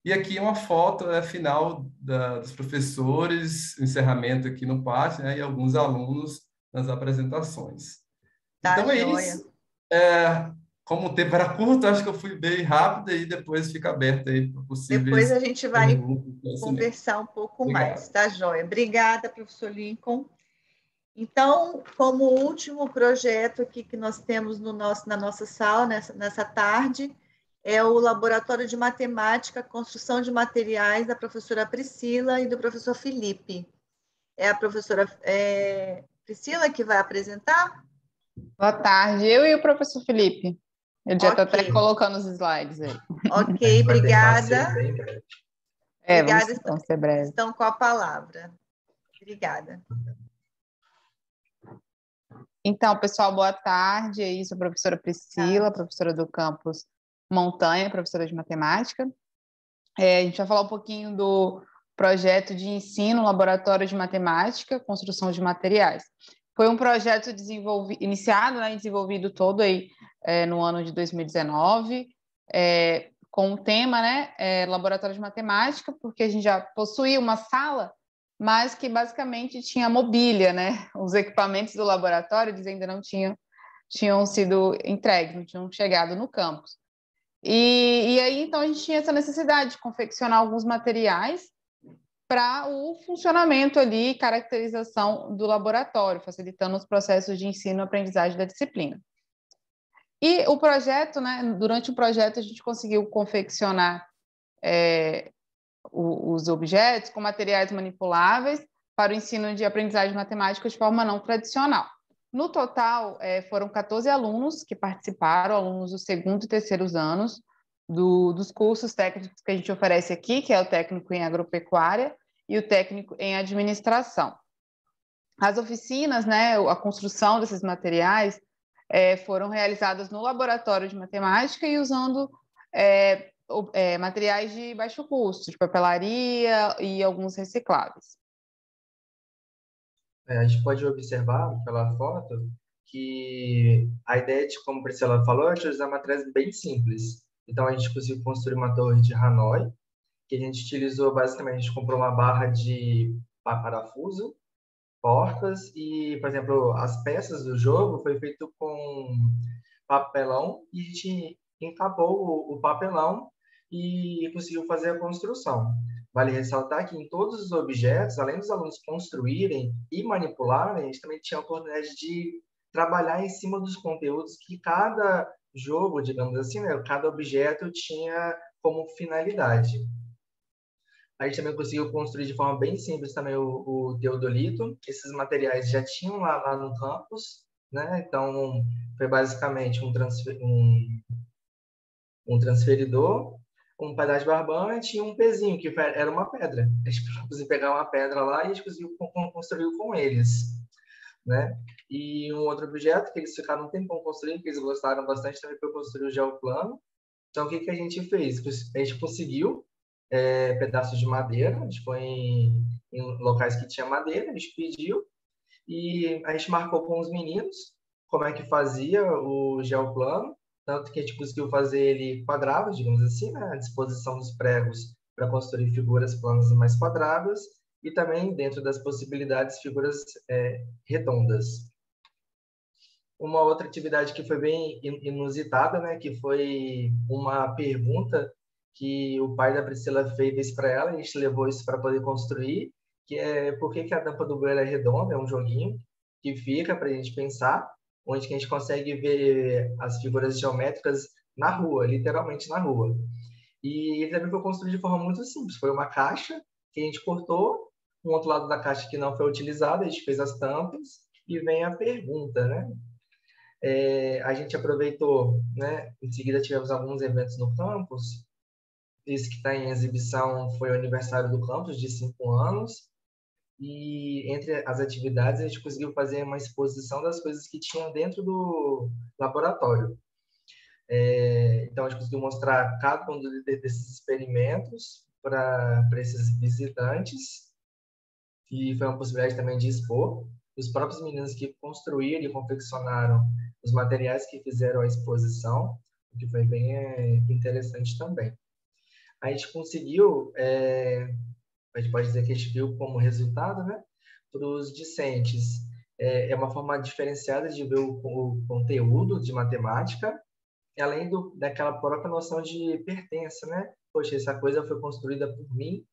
e aqui uma foto né, final da, dos professores, encerramento aqui no pátio, né, e alguns alunos nas apresentações. Tá então é joia. isso. É, como o tempo era curto, acho que eu fui bem rápido e depois fica aberto aí para possíveis. Depois a gente vai conversar um pouco Obrigado. mais, tá, Joia? Obrigada, professor Lincoln. Então, como último projeto aqui que nós temos no nosso, na nossa sala, nessa, nessa tarde, é o Laboratório de Matemática, Construção de Materiais, da professora Priscila e do professor Felipe. É a professora é, Priscila que vai apresentar? Boa tarde, eu e o professor Felipe. Eu já estou okay. até colocando os slides aí. Ok, obrigada. É, obrigada, vamos, vamos ser breve. Estão com a palavra. Obrigada. Então, pessoal, boa tarde. Eu sou a professora Priscila, tá. professora do campus Montanha, professora de matemática. É, a gente vai falar um pouquinho do projeto de ensino Laboratório de Matemática, Construção de Materiais. Foi um projeto iniciado né, desenvolvido todo aí é, no ano de 2019, é, com o tema né, é, Laboratório de Matemática, porque a gente já possuía uma sala, mas que basicamente tinha mobília, né? Os equipamentos do laboratório eles ainda não tinham, tinham sido entregues, não tinham chegado no campus. E, e aí, então, a gente tinha essa necessidade de confeccionar alguns materiais para o funcionamento ali, caracterização do laboratório, facilitando os processos de ensino e aprendizagem da disciplina. E o projeto, né, durante o projeto, a gente conseguiu confeccionar é, os objetos com materiais manipuláveis para o ensino de aprendizagem matemática de forma não tradicional. No total, é, foram 14 alunos que participaram, alunos dos segundo e terceiros anos, do, dos cursos técnicos que a gente oferece aqui, que é o técnico em agropecuária e o técnico em administração. As oficinas, né, a construção desses materiais, é, foram realizadas no laboratório de matemática e usando é, é, materiais de baixo custo, de papelaria e alguns recicláveis. É, a gente pode observar pela foto que a ideia de, como a Priscila falou, é utilizar materiais bem simples. Então, a gente conseguiu construir uma torre de Hanoi, que a gente utilizou, basicamente, a gente comprou uma barra de parafuso, portas e, por exemplo, as peças do jogo foi feito com papelão e a gente encapou o papelão e conseguiu fazer a construção. Vale ressaltar que em todos os objetos, além dos alunos construírem e manipularem, eles também tinham a oportunidade de trabalhar em cima dos conteúdos que cada jogo, digamos assim, né, cada objeto tinha como finalidade. A gente também conseguiu construir de forma bem simples também o, o teodolito. Esses materiais já tinham lá, lá no campus, né? Então, foi basicamente um, transfer, um, um transferidor um pedaço de barbante e um pezinho, que era uma pedra. Gente conseguiu pegar uma pedra lá e gente conseguiu construir com eles. Né? E um outro objeto que eles ficaram um tempão construindo, que eles gostaram bastante, também foi construir o geoplano. Então, o que, que a gente fez? A gente conseguiu é, pedaços de madeira, a gente foi em, em locais que tinha madeira, a gente pediu, e a gente marcou com os meninos como é que fazia o geoplano, tanto que a gente conseguiu fazer ele quadrado, digamos assim, né? a disposição dos pregos para construir figuras planas mais quadradas e também, dentro das possibilidades, figuras é, redondas. Uma outra atividade que foi bem inusitada, né, que foi uma pergunta que o pai da Priscila fez para ela, e a gente levou isso para poder construir, que é por que, que a tampa do bueiro é redonda, é um joguinho que fica para a gente pensar, onde a gente consegue ver as figuras geométricas na rua, literalmente na rua. E ele também foi construído de forma muito simples. Foi uma caixa que a gente cortou, um outro lado da caixa que não foi utilizado, a gente fez as tampas e vem a pergunta, né? É, a gente aproveitou, né? Em seguida tivemos alguns eventos no campus. Esse que está em exibição foi o aniversário do campus de cinco anos e entre as atividades a gente conseguiu fazer uma exposição das coisas que tinham dentro do laboratório. É, então a gente conseguiu mostrar cada um desses experimentos para esses visitantes e foi uma possibilidade também de expor os próprios meninos que construíram e confeccionaram os materiais que fizeram a exposição, o que foi bem é, interessante também. A gente conseguiu é, a gente pode dizer que a gente viu como resultado, né, para os discentes. É, é, uma forma diferenciada de ver o, o conteúdo de matemática, além do, daquela própria noção de pertença, né? Poxa, essa coisa foi construída por mim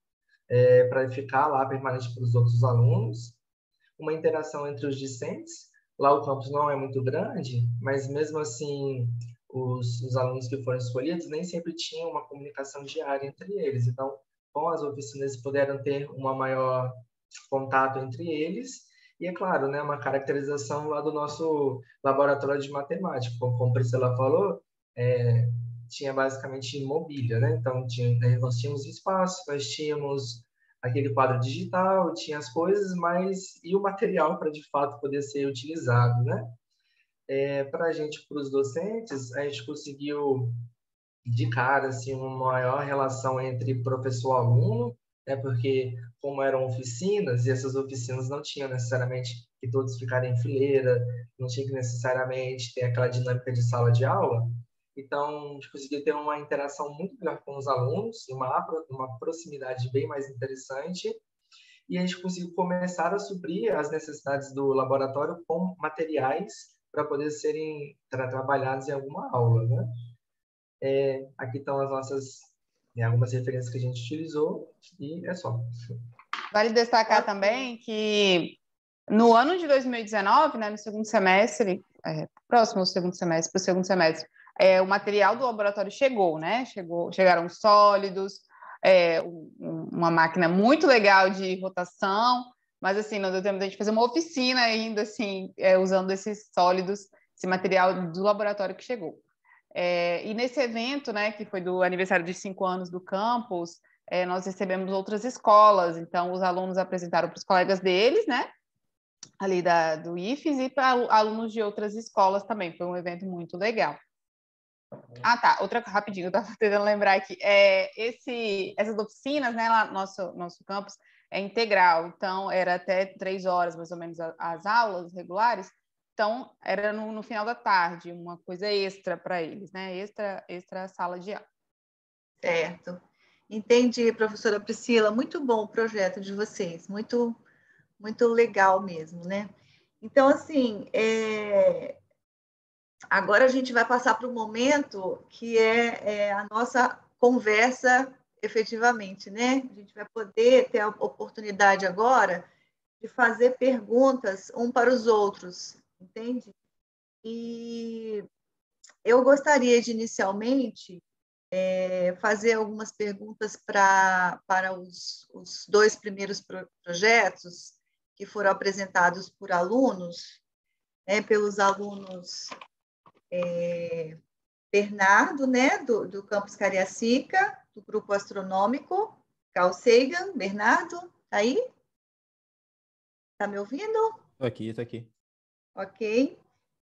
é, para ficar lá permanente para os outros alunos. Uma interação entre os discentes. Lá o campus não é muito grande, mas mesmo assim os, os alunos que foram escolhidos nem sempre tinham uma comunicação diária entre eles. Então, com as oficinas puderam ter uma maior contato entre eles e é claro, né, uma caracterização lá do nosso laboratório de matemática, como, Priscila falou, é, tinha basicamente mobília, né? Então tinha, né, nós tínhamos espaço, nós tínhamos aquele quadro digital, tinha as coisas, mas e o material para de fato poder ser utilizado, né? É, para a gente, para os docentes, a gente conseguiu de cara assim uma maior relação entre professor-aluno, né? Porque como eram oficinas e essas oficinas não tinham necessariamente que todos ficarem em fileira, não tinha que necessariamente ter aquela dinâmica de sala de aula. Então, a gente ter uma interação muito melhor com os alunos, uma, uma proximidade bem mais interessante, e a gente conseguiu começar a suprir as necessidades do laboratório com materiais para poder serem tra trabalhados em alguma aula, né? É, aqui estão as nossas né, algumas referências que a gente utilizou e é só. Vale destacar também que no ano de 2019, né, no segundo semestre, é, próximo ao segundo semestre, para o segundo semestre, é, o material do laboratório chegou, né? Chegou, chegaram sólidos, é, um, uma máquina muito legal de rotação, mas assim, não deu tempo de a gente fazer uma oficina ainda, assim, é, usando esses sólidos, esse material do laboratório que chegou. É, e nesse evento, né, que foi do aniversário de cinco anos do campus, é, nós recebemos outras escolas, então os alunos apresentaram para os colegas deles, né, ali da, do IFES e para alunos de outras escolas também, foi um evento muito legal. Ah, tá, outra rapidinho, eu estava tentando lembrar aqui, é, esse, essas oficinas, né, lá, nosso, nosso campus é integral, então era até três horas mais ou menos as aulas regulares, então, era no, no final da tarde, uma coisa extra para eles, né? Extra, extra sala de aula. Certo. Entendi, professora Priscila. Muito bom o projeto de vocês. Muito, muito legal mesmo, né? Então, assim, é... agora a gente vai passar para o momento que é, é, a nossa conversa efetivamente, né? A gente vai poder ter a oportunidade agora de fazer perguntas um para os outros, entende? E eu gostaria de, inicialmente, é, fazer algumas perguntas pra, para os, os dois primeiros pro, projetos que foram apresentados por alunos, né, pelos alunos é, Bernardo, né, do, do campus Cariacica, do grupo astronômico, Carl Sagan, Bernardo, tá aí? Tá me ouvindo? Estou aqui, estou aqui. Ok.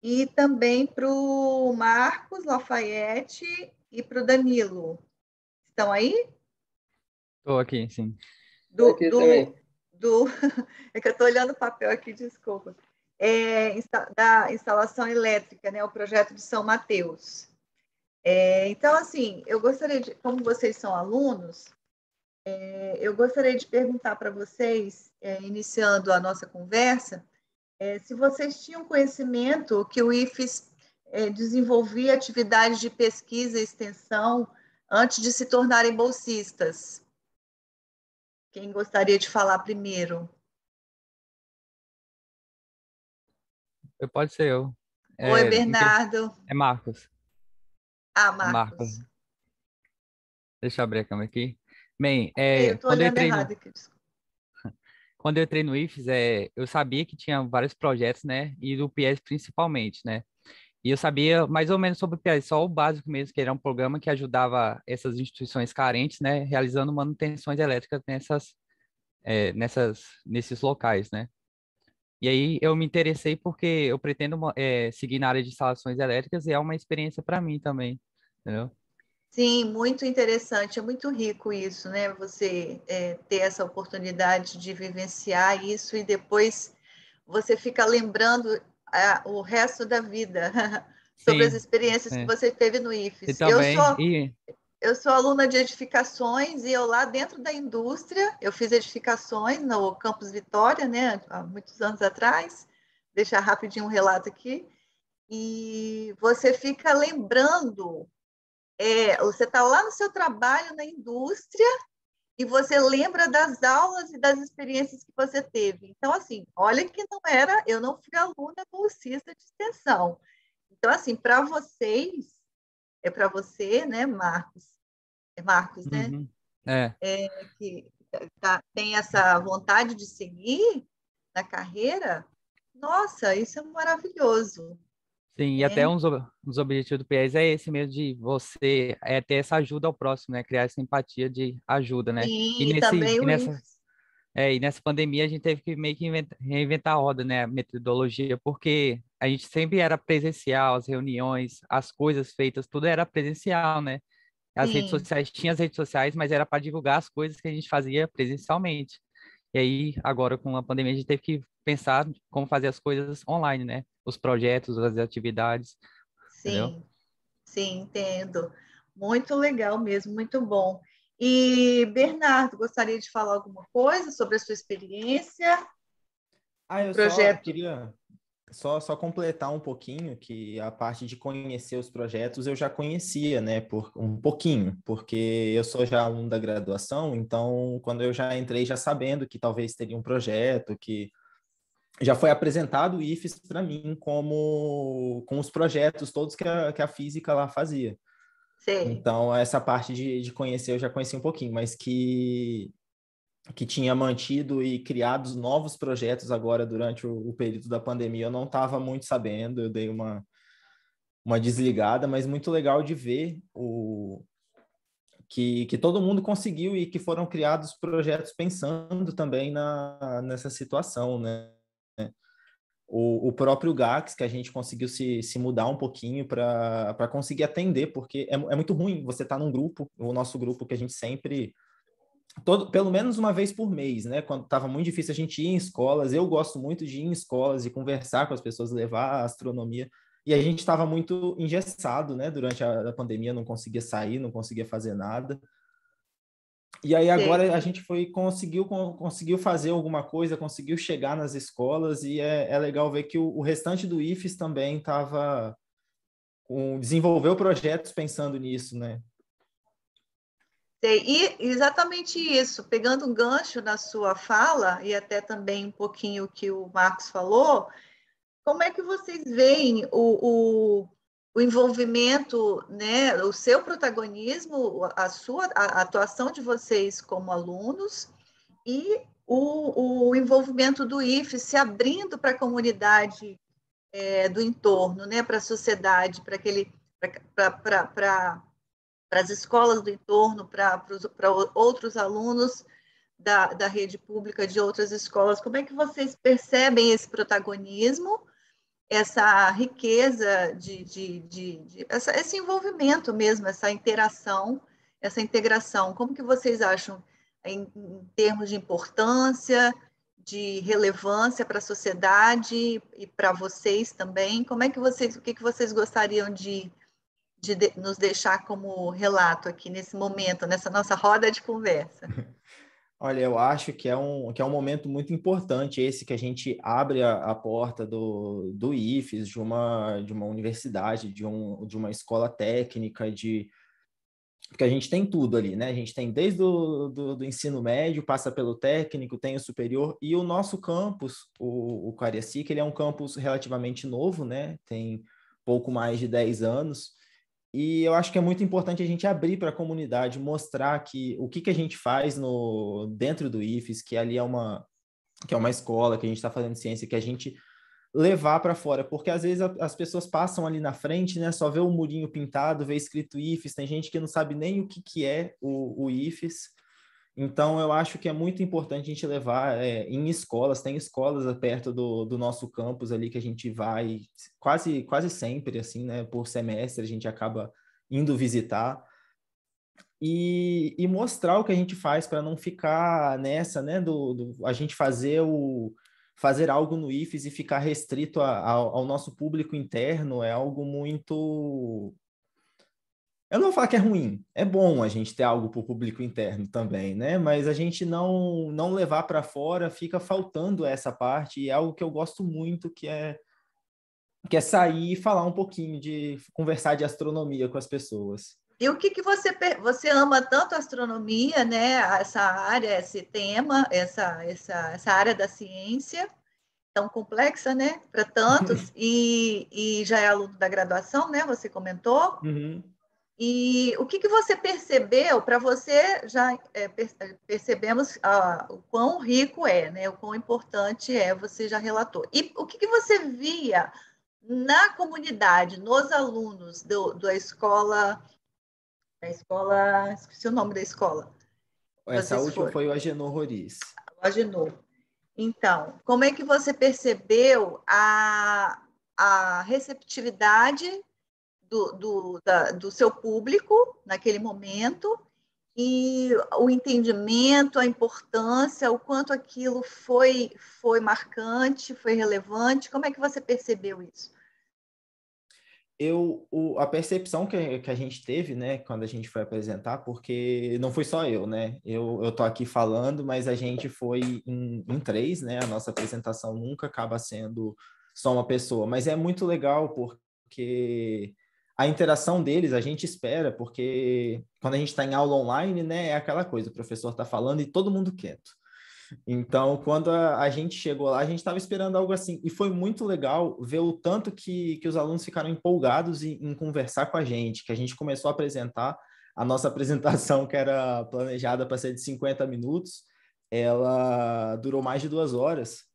E também para o Marcos Lafayette e para o Danilo. Estão aí? Estou aqui, sim. Do, aqui do, do, é que eu estou olhando o papel aqui, desculpa. É, da instalação elétrica, né, o projeto de São Mateus. É, então, assim, eu gostaria de, como vocês são alunos, é, eu gostaria de perguntar para vocês, é, iniciando a nossa conversa, é, se vocês tinham conhecimento que o IFES é, desenvolvia atividades de pesquisa e extensão antes de se tornarem bolsistas. Quem gostaria de falar primeiro? Pode ser eu. Oi, Bernardo. É Marcos. Ah, Marcos. Marcos. Deixa eu abrir a câmera aqui. Bem, é, eu quando, eu entrei no... aqui, quando eu entrei no IFES, é, eu sabia que tinha vários projetos, né? E do PS principalmente, né? E eu sabia mais ou menos sobre o PS, só o básico mesmo, que era um programa que ajudava essas instituições carentes, né? Realizando manutenções elétricas nessas, é, nessas, nesses locais, né? E aí eu me interessei porque eu pretendo é, seguir na área de instalações elétricas e é uma experiência para mim também entendeu? Sim, muito interessante, é muito rico isso, né? Você é, ter essa oportunidade de vivenciar isso e depois você fica lembrando a, o resto da vida sobre sim, as experiências que você teve no IFES. também, eu, sou, e... eu sou aluna de edificações e eu lá dentro da indústria, eu fiz edificações no Campus Vitória, né? Há muitos anos atrás. Deixar rapidinho um relato aqui. E você fica lembrando é, você está lá no seu trabalho na indústria e você lembra das aulas e das experiências que você teve. Então, assim, olha que não era, eu não fui aluna bolsista de extensão. Então, assim, para vocês, é para você, né, Marcos? É Marcos, né? Uhum. É. é. que tá, tem essa vontade de seguir na carreira, nossa, isso é maravilhoso. Sim, e até um dos objetivos do PIS é esse mesmo, de você é, ter essa ajuda ao próximo, né? Criar essa empatia de ajuda, né? Sim, e, nesse, também e nessa, é, e nessa pandemia a gente teve que meio que inventar, reinventar a roda, né? A metodologia, porque a gente sempre era presencial, as reuniões, as coisas feitas, tudo era presencial, né? As Sim. redes sociais, tinha as redes sociais, mas era para divulgar as coisas que a gente fazia presencialmente. E aí, agora com a pandemia, a gente teve que pensar como fazer as coisas online, né? Os projetos, as atividades. Sim, entendeu? sim, entendo. Muito legal mesmo, muito bom. E, Bernardo, gostaria de falar alguma coisa sobre a sua experiência? Ah, eu projeto... só queria só, só completar um pouquinho que a parte de conhecer os projetos eu já conhecia, né, por um pouquinho, porque eu sou já aluno da graduação, então quando eu já entrei já sabendo que talvez teria um projeto, que já foi apresentado o IFES para mim como com os projetos todos que a, que a física lá fazia. Sim. Então, essa parte de, de conhecer eu já conheci um pouquinho, mas que, que tinha mantido e criado novos projetos agora durante o, o período da pandemia, eu não estava muito sabendo, eu dei uma, uma desligada, mas muito legal de ver o, que, que todo mundo conseguiu e que foram criados projetos pensando também na, nessa situação, né? O, o próprio GAX, que a gente conseguiu se, se mudar um pouquinho para conseguir atender, porque é, é muito ruim você estar tá num grupo, o nosso grupo que a gente sempre. Todo, pelo menos uma vez por mês, né? Quando estava muito difícil a gente ir em escolas, eu gosto muito de ir em escolas e conversar com as pessoas, levar a astronomia. E a gente estava muito engessado, né? Durante a, a pandemia, não conseguia sair, não conseguia fazer nada. E aí agora Sim. a gente foi conseguiu conseguiu fazer alguma coisa, conseguiu chegar nas escolas e é, é legal ver que o, o restante do IFES também estava um, desenvolveu projetos pensando nisso, né? E exatamente isso, pegando um gancho na sua fala, e até também um pouquinho que o Marcos falou, como é que vocês veem o, o, o envolvimento, né, o seu protagonismo, a sua a atuação de vocês como alunos e o, o envolvimento do IFE se abrindo para a comunidade é, do entorno, né, para a sociedade, para aquele para as escolas do entorno, para outros alunos da, da rede pública de outras escolas. Como é que vocês percebem esse protagonismo, essa riqueza de, de, de, de essa, esse envolvimento mesmo, essa interação, essa integração? Como que vocês acham em, em termos de importância, de relevância para a sociedade e para vocês também? Como é que vocês, o que, que vocês gostariam de de, de nos deixar como relato aqui nesse momento, nessa nossa roda de conversa? Olha, eu acho que é um, que é um momento muito importante esse que a gente abre a, a porta do, do IFES, de uma, de uma universidade, de, um, de uma escola técnica, de porque a gente tem tudo ali, né? A gente tem desde o do, do ensino médio, passa pelo técnico, tem o superior, e o nosso campus, o, o Cariacica, ele é um campus relativamente novo, né? Tem pouco mais de 10 anos, e eu acho que é muito importante a gente abrir para a comunidade, mostrar que o que, que a gente faz no dentro do IFES, que ali é uma que é uma escola, que a gente está fazendo ciência, que a gente levar para fora, porque às vezes a, as pessoas passam ali na frente, né, só vê o murinho pintado, vê escrito IFES, tem gente que não sabe nem o que, que é o, o IFES, então, eu acho que é muito importante a gente levar é, em escolas, tem escolas perto do, do nosso campus ali que a gente vai quase, quase sempre, assim, né? Por semestre a gente acaba indo visitar e, e mostrar o que a gente faz para não ficar nessa, né? Do, do, a gente fazer o fazer algo no IFES e ficar restrito a, a, ao nosso público interno é algo muito eu não vou falar que é ruim, é bom a gente ter algo para o público interno também, né? Mas a gente não não levar para fora fica faltando essa parte e é algo que eu gosto muito que é que é sair e falar um pouquinho de conversar de astronomia com as pessoas. E o que que você você ama tanto a astronomia, né? Essa área, esse tema, essa essa essa área da ciência tão complexa, né? Para tantos e, e já é aluno da graduação, né? Você comentou. Uhum. E o que, que você percebeu? Para você, já é, percebemos ah, o quão rico é, né? o quão importante é, você já relatou. E o que, que você via na comunidade, nos alunos do, da escola, da escola, esqueci o nome da escola. Essa última foram. foi o Agenor Roriz. O Agenor. Então, como é que você percebeu a, a receptividade do, do, da, do seu público naquele momento e o entendimento, a importância, o quanto aquilo foi foi marcante, foi relevante. Como é que você percebeu isso? Eu, o, a percepção que, que a gente teve, né, quando a gente foi apresentar, porque não foi só eu, né, eu, eu tô aqui falando, mas a gente foi em, em três, né, a nossa apresentação nunca acaba sendo só uma pessoa, mas é muito legal porque a interação deles a gente espera, porque quando a gente está em aula online, né, é aquela coisa, o professor está falando e todo mundo quieto. Então, quando a, a gente chegou lá, a gente estava esperando algo assim. E foi muito legal ver o tanto que, que os alunos ficaram empolgados em, em conversar com a gente, que a gente começou a apresentar a nossa apresentação, que era planejada para ser de 50 minutos, ela durou mais de duas horas.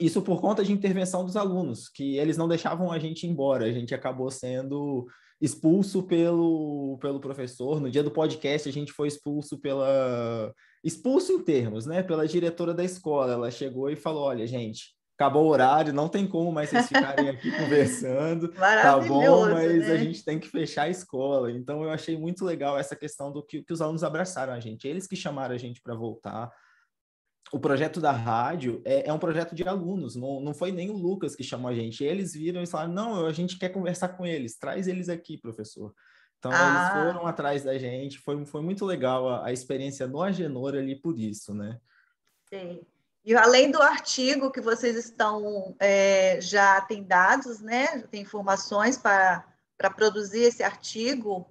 Isso por conta de intervenção dos alunos, que eles não deixavam a gente ir embora, a gente acabou sendo expulso pelo, pelo professor. No dia do podcast, a gente foi expulso pela. expulso em termos, né? Pela diretora da escola. Ela chegou e falou: olha, gente, acabou o horário, não tem como mais vocês ficarem aqui conversando. Tá bom, mas né? a gente tem que fechar a escola. Então eu achei muito legal essa questão do que, que os alunos abraçaram a gente. Eles que chamaram a gente para voltar o projeto da rádio é, é, um projeto de alunos, não, não foi nem o Lucas que chamou a gente. Eles viram e falaram: não, a gente quer conversar com eles, traz eles aqui, professor. Então, ah. eles foram atrás da gente, foi, foi muito legal a, a experiência no Agenor ali por isso, né? Sim. E além do artigo que vocês estão, é, já tem dados, né? Já tem informações para, para produzir esse artigo?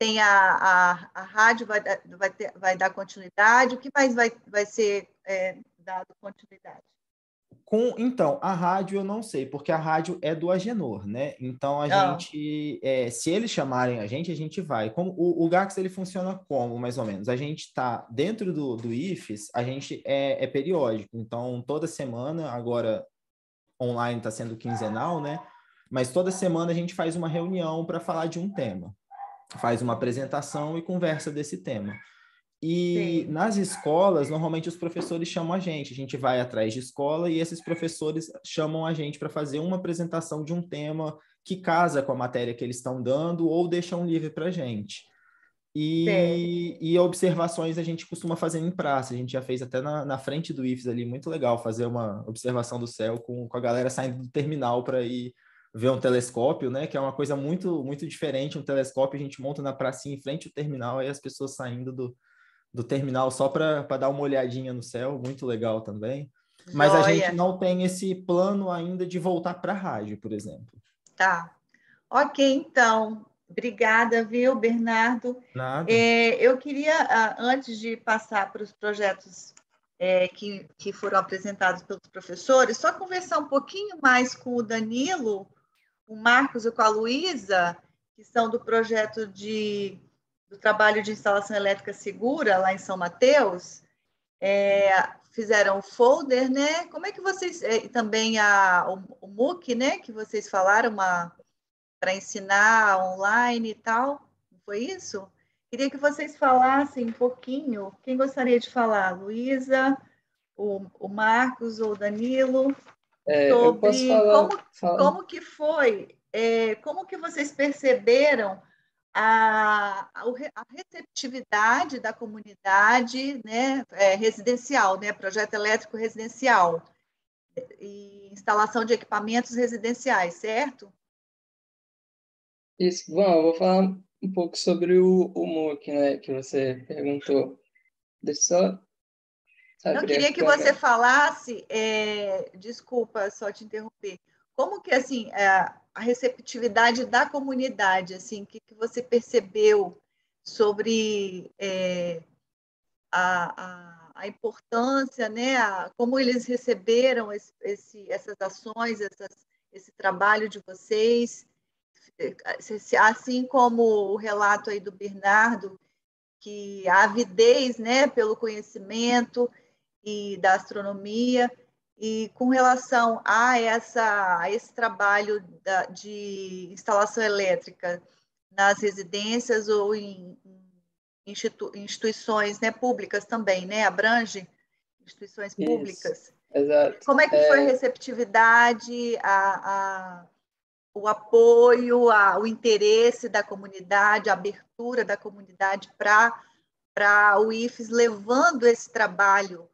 Tem a, a, a rádio vai, vai, ter, vai dar continuidade? O que mais vai, vai ser é, dado continuidade? Com, então, a rádio eu não sei, porque a rádio é do Agenor, né? Então a não. gente, é, se eles chamarem a gente, a gente vai. Como o, o Gax ele funciona como, mais ou menos? A gente está dentro do, do IFES, a gente é, é periódico. Então toda semana, agora online está sendo quinzenal, né? Mas toda semana a gente faz uma reunião para falar de um tema, faz uma apresentação e conversa desse tema. E Sim. nas escolas, normalmente os professores chamam a gente, a gente vai atrás de escola e esses professores chamam a gente para fazer uma apresentação de um tema que casa com a matéria que eles estão dando ou deixam livre para a gente. E, e, observações a gente costuma fazer em praça, a gente já fez até na, na frente do IFES ali, muito legal fazer uma observação do céu com, com a galera saindo do terminal para ir ver um telescópio, né? Que é uma coisa muito muito diferente, um telescópio a gente monta na pracinha em frente ao terminal e as pessoas saindo do, do terminal só para dar uma olhadinha no céu, muito legal também. Mas Joia. a gente não tem esse plano ainda de voltar para a rádio, por exemplo. Tá. Ok, então. Obrigada, viu, Bernardo? Nada. É, eu queria, ah, antes de passar para os projetos é, que, que foram apresentados pelos professores, só conversar um pouquinho mais com o Danilo, o Marcos e com a Luísa, que são do projeto de do trabalho de instalação elétrica segura lá em São Mateus, é, fizeram o folder, né? Como é que vocês é, também a o, o, MOOC, né? Que vocês falaram para ensinar online e tal, não foi isso? Queria que vocês falassem um pouquinho. Quem gostaria de falar, Luísa, o, o Marcos ou o Danilo, é, sobre falar, como, falar. como que foi, é, como que vocês perceberam a, a, receptividade da comunidade né, é, residencial, né, projeto elétrico residencial e instalação de equipamentos residenciais, certo? Isso. Bom, eu vou falar um pouco sobre o, o MOOC, né, que você perguntou. Deixa só eu queria que você falasse, é, desculpa só te interromper, como que assim é, a receptividade da comunidade, assim, o que, que você percebeu sobre é, a, a, a, importância, né, a, como eles receberam esse, esse, essas ações, essas, esse trabalho de vocês, assim como o relato aí do Bernardo, que a avidez, né, pelo conhecimento e da astronomia, e com relação a, essa, a esse trabalho da, de instalação elétrica nas residências ou em, institu, instituições né, públicas também, né? Abrange instituições públicas. Isso, exato. Como é que é... foi a receptividade, a, a, o apoio, a, o interesse da comunidade, a abertura da comunidade para o IFES levando esse trabalho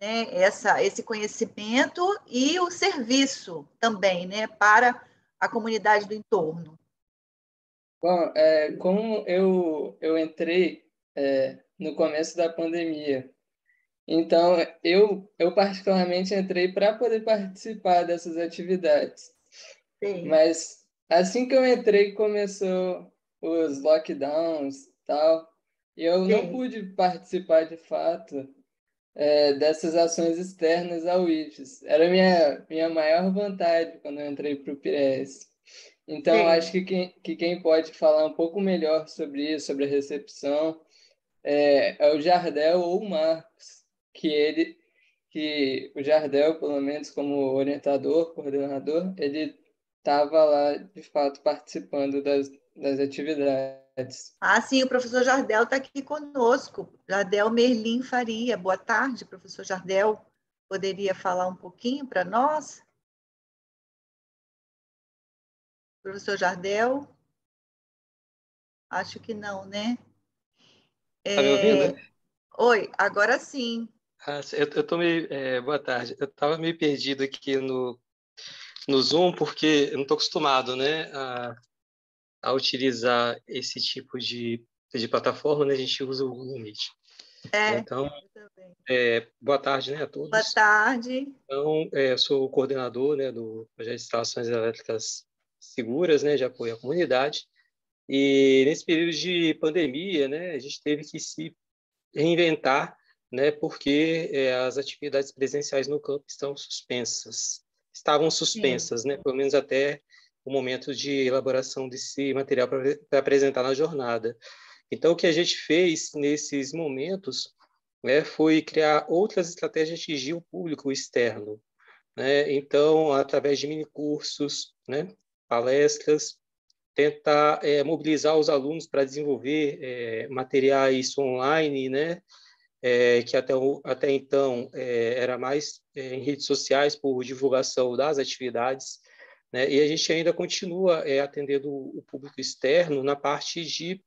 né, essa, esse conhecimento e o serviço também né, para a comunidade do entorno. Bom, é, como eu, eu entrei é, no começo da pandemia, então eu, eu particularmente entrei para poder participar dessas atividades. Sim. Mas assim que eu entrei, começou os lockdowns e tal, e eu Sim. não pude participar de fato é, dessas ações externas ao IFES. Era a minha, minha maior vontade quando eu entrei para o PIRES. Então, Sim. acho que quem, que quem pode falar um pouco melhor sobre isso, sobre a recepção, é, é o Jardel ou o Marcos, que ele, que o Jardel, pelo menos como orientador, coordenador, ele estava lá, de fato, participando das, das atividades. Ah, sim, o professor Jardel está aqui conosco. Jardel Merlim Faria. Boa tarde, professor Jardel. Poderia falar um pouquinho para nós? Professor Jardel? Acho que não, né? Está é... me ouvindo? Oi, agora sim. Ah, eu estou meio. É, boa tarde. Eu estava meio perdido aqui no, no Zoom, porque eu não estou acostumado né, a a utilizar esse tipo de, de plataforma, né, a gente usa o Google Meet. É, então, é, boa tarde né, a todos. Boa tarde. Então, é, eu sou o coordenador né, do projeto de instalações elétricas seguras, né, de apoio à comunidade. E nesse período de pandemia, né, a gente teve que se reinventar, né, porque é, as atividades presenciais no campo estão suspensas, estavam suspensas, Sim. né, pelo menos até o momento de elaboração desse material para apresentar na jornada. Então, o que a gente fez nesses momentos né, foi criar outras estratégias de atingir o público externo. Né? Então, através de minicursos, né, palestras, tentar é, mobilizar os alunos para desenvolver é, materiais online, né, é, que até, até então é, era mais é, em redes sociais por divulgação das atividades, né, e a gente ainda continua é, atendendo o público externo na parte de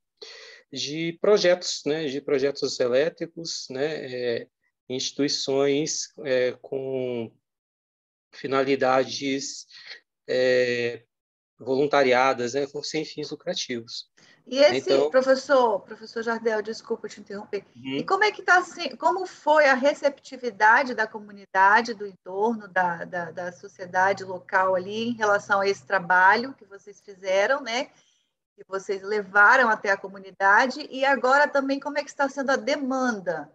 de projetos, né, de projetos elétricos, né, é, instituições é, com finalidades é, voluntariadas, né, sem fins lucrativos. E esse então, professor, professor Jardel, desculpa te interromper. Uhum. E como é que está assim, como foi a receptividade da comunidade, do entorno, da, da, da sociedade local ali em relação a esse trabalho que vocês fizeram, né? que vocês levaram até a comunidade e agora também como é que está sendo a demanda.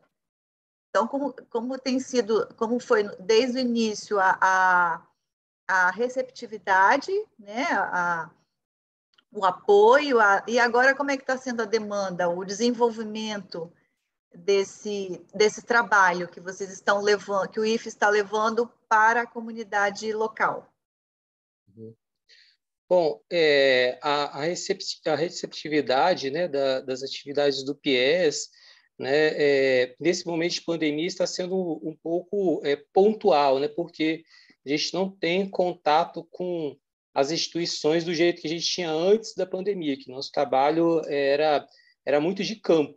Então, como, como tem sido, como foi desde o início a, a, a receptividade, né, a, o apoio, a, e agora como é que está sendo a demanda, o desenvolvimento desse, desse trabalho que vocês estão levando, que o IF está levando para a comunidade local? Bom, é, a, a, receptividade né, da, das atividades do PIES, né, é, nesse momento de pandemia, está sendo um pouco é, pontual, né, porque a gente não tem contato com as instituições do jeito que a gente tinha antes da pandemia, que nosso trabalho era, era muito de campo.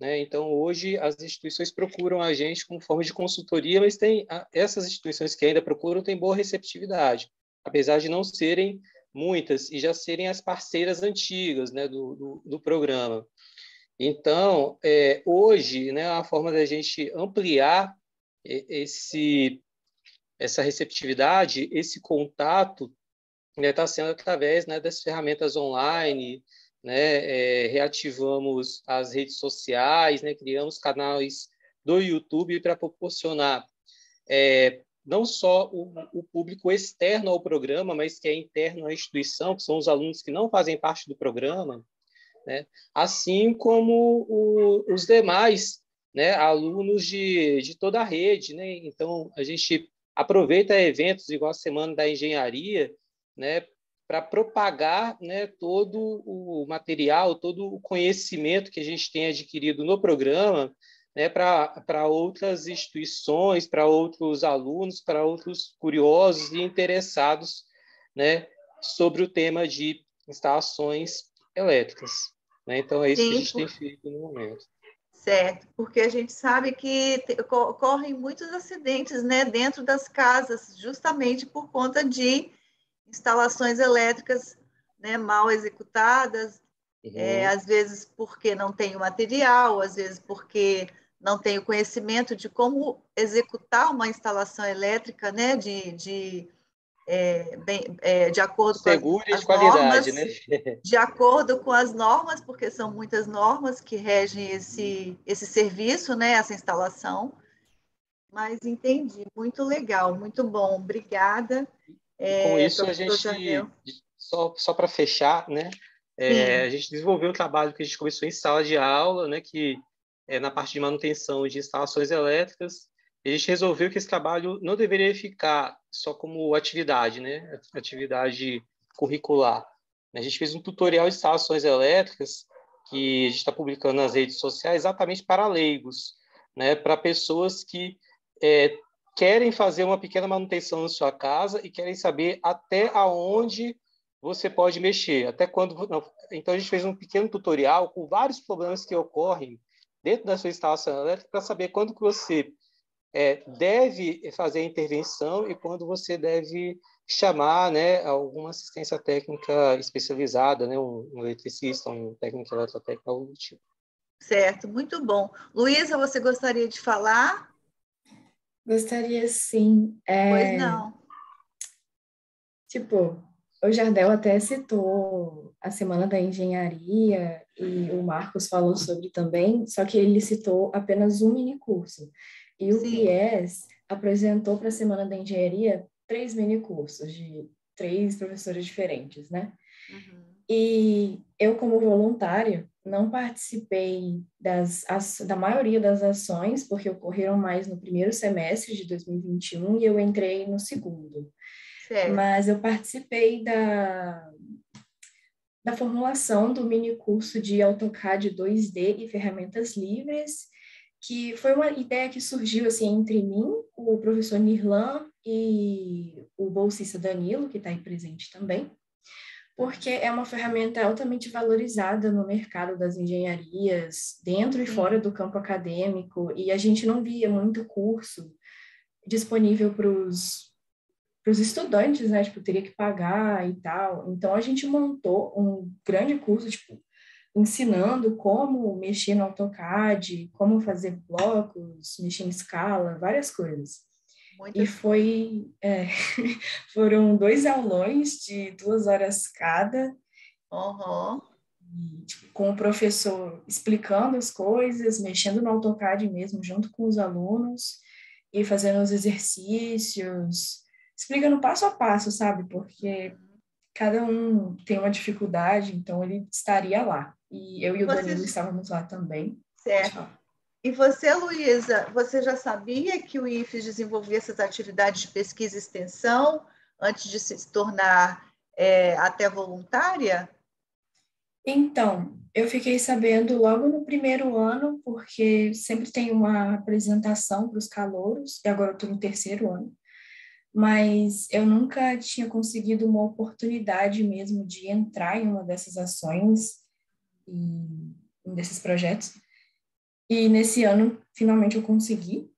Né? Então, hoje, as instituições procuram a gente como forma de consultoria, mas tem essas instituições que ainda procuram têm boa receptividade, apesar de não serem muitas, e já serem as parceiras antigas né, do, do, do programa. Então, é, hoje, né, a forma da gente ampliar esse, essa receptividade, esse contato, está sendo através né, das ferramentas online, né, é, reativamos as redes sociais, né, criamos canais do YouTube para proporcionar é, não só o, o, público externo ao programa, mas que é interno à instituição, que são os alunos que não fazem parte do programa, né? assim como o, os demais né, alunos de, de toda a rede. Né? Então, a gente aproveita eventos igual a Semana da Engenharia né, para propagar né, todo o material, todo o conhecimento que a gente tem adquirido no programa né, para outras instituições, para outros alunos, para outros curiosos e interessados né, sobre o tema de instalações elétricas. Né? Então, é isso Sim, que a gente tem feito no momento. Certo, porque a gente sabe que ocorrem muitos acidentes né, dentro das casas, justamente por conta de instalações elétricas né, mal executadas, uhum. é, às vezes porque não tem o material, às vezes porque não tem o conhecimento de como executar uma instalação elétrica, né, de, de, é, bem, é, de acordo Segura com as, as normas, né? de acordo com as normas, porque são muitas normas que regem esse, esse serviço, né, essa instalação. Mas entendi, muito legal, muito bom, obrigada. É, com isso, a gente, só, só para fechar, né, é, a gente desenvolveu um trabalho que a gente começou em sala de aula, né, que é, na parte de manutenção de instalações elétricas, a gente resolveu que esse trabalho não deveria ficar só como atividade, né? Atividade curricular. A gente fez um tutorial de instalações elétricas que a gente está publicando nas redes sociais exatamente para leigos, né? Para pessoas que é, querem fazer uma pequena manutenção na sua casa e querem saber até aonde você pode mexer, até quando. Então a gente fez um pequeno tutorial com vários problemas que ocorrem dentro da sua instalação elétrica para saber quando que você é, deve fazer a intervenção e quando você deve chamar né, alguma assistência técnica especializada, né, um, um eletricista, um técnico eletrotécnico, algo do tipo. Certo, muito bom. Luísa, você gostaria de falar? Gostaria sim. É... Pois não. Tipo, o Jardel até citou a Semana da Engenharia e o Marcos falou sobre também, só que ele citou apenas um mini curso. E o Sim. PIES apresentou para a Semana da Engenharia três mini cursos de três professores diferentes, né? Uhum. E eu, como voluntária, não participei das, as, da maioria das ações, porque ocorreram mais no primeiro semestre de 2021 e eu entrei no segundo. Certo. Mas eu participei da, da formulação do mini curso de AutoCAD 2D e ferramentas livres, que foi uma ideia que surgiu assim entre mim, o professor Nirlan e o bolsista Danilo, que está aí presente também porque é uma ferramenta altamente valorizada no mercado das engenharias, dentro e fora do campo acadêmico, e a gente não via muito curso disponível para os estudantes, né? Tipo, teria que pagar e tal. Então, a gente montou um grande curso, tipo, ensinando como mexer no AutoCAD, como fazer blocos, mexer em escala, várias coisas. Muito e foi, é, foram dois aulões de duas horas cada. Uhum. E, tipo, com o professor explicando as coisas, mexendo no AutoCAD mesmo, junto com os alunos, e fazendo os exercícios, explicando passo a passo, sabe? Porque cada um tem uma dificuldade, então ele estaria lá. E eu e o Você... Danilo estávamos lá também. Certo. E você, Luísa, você já sabia que o IFES desenvolvia essas atividades de pesquisa e extensão antes de se tornar é, até voluntária? Então, eu fiquei sabendo logo no primeiro ano, porque sempre tem uma apresentação para os calouros, e agora eu estou no terceiro ano, mas eu nunca tinha conseguido uma oportunidade mesmo de entrar em uma dessas ações e um desses projetos. E nesse ano, finalmente, eu consegui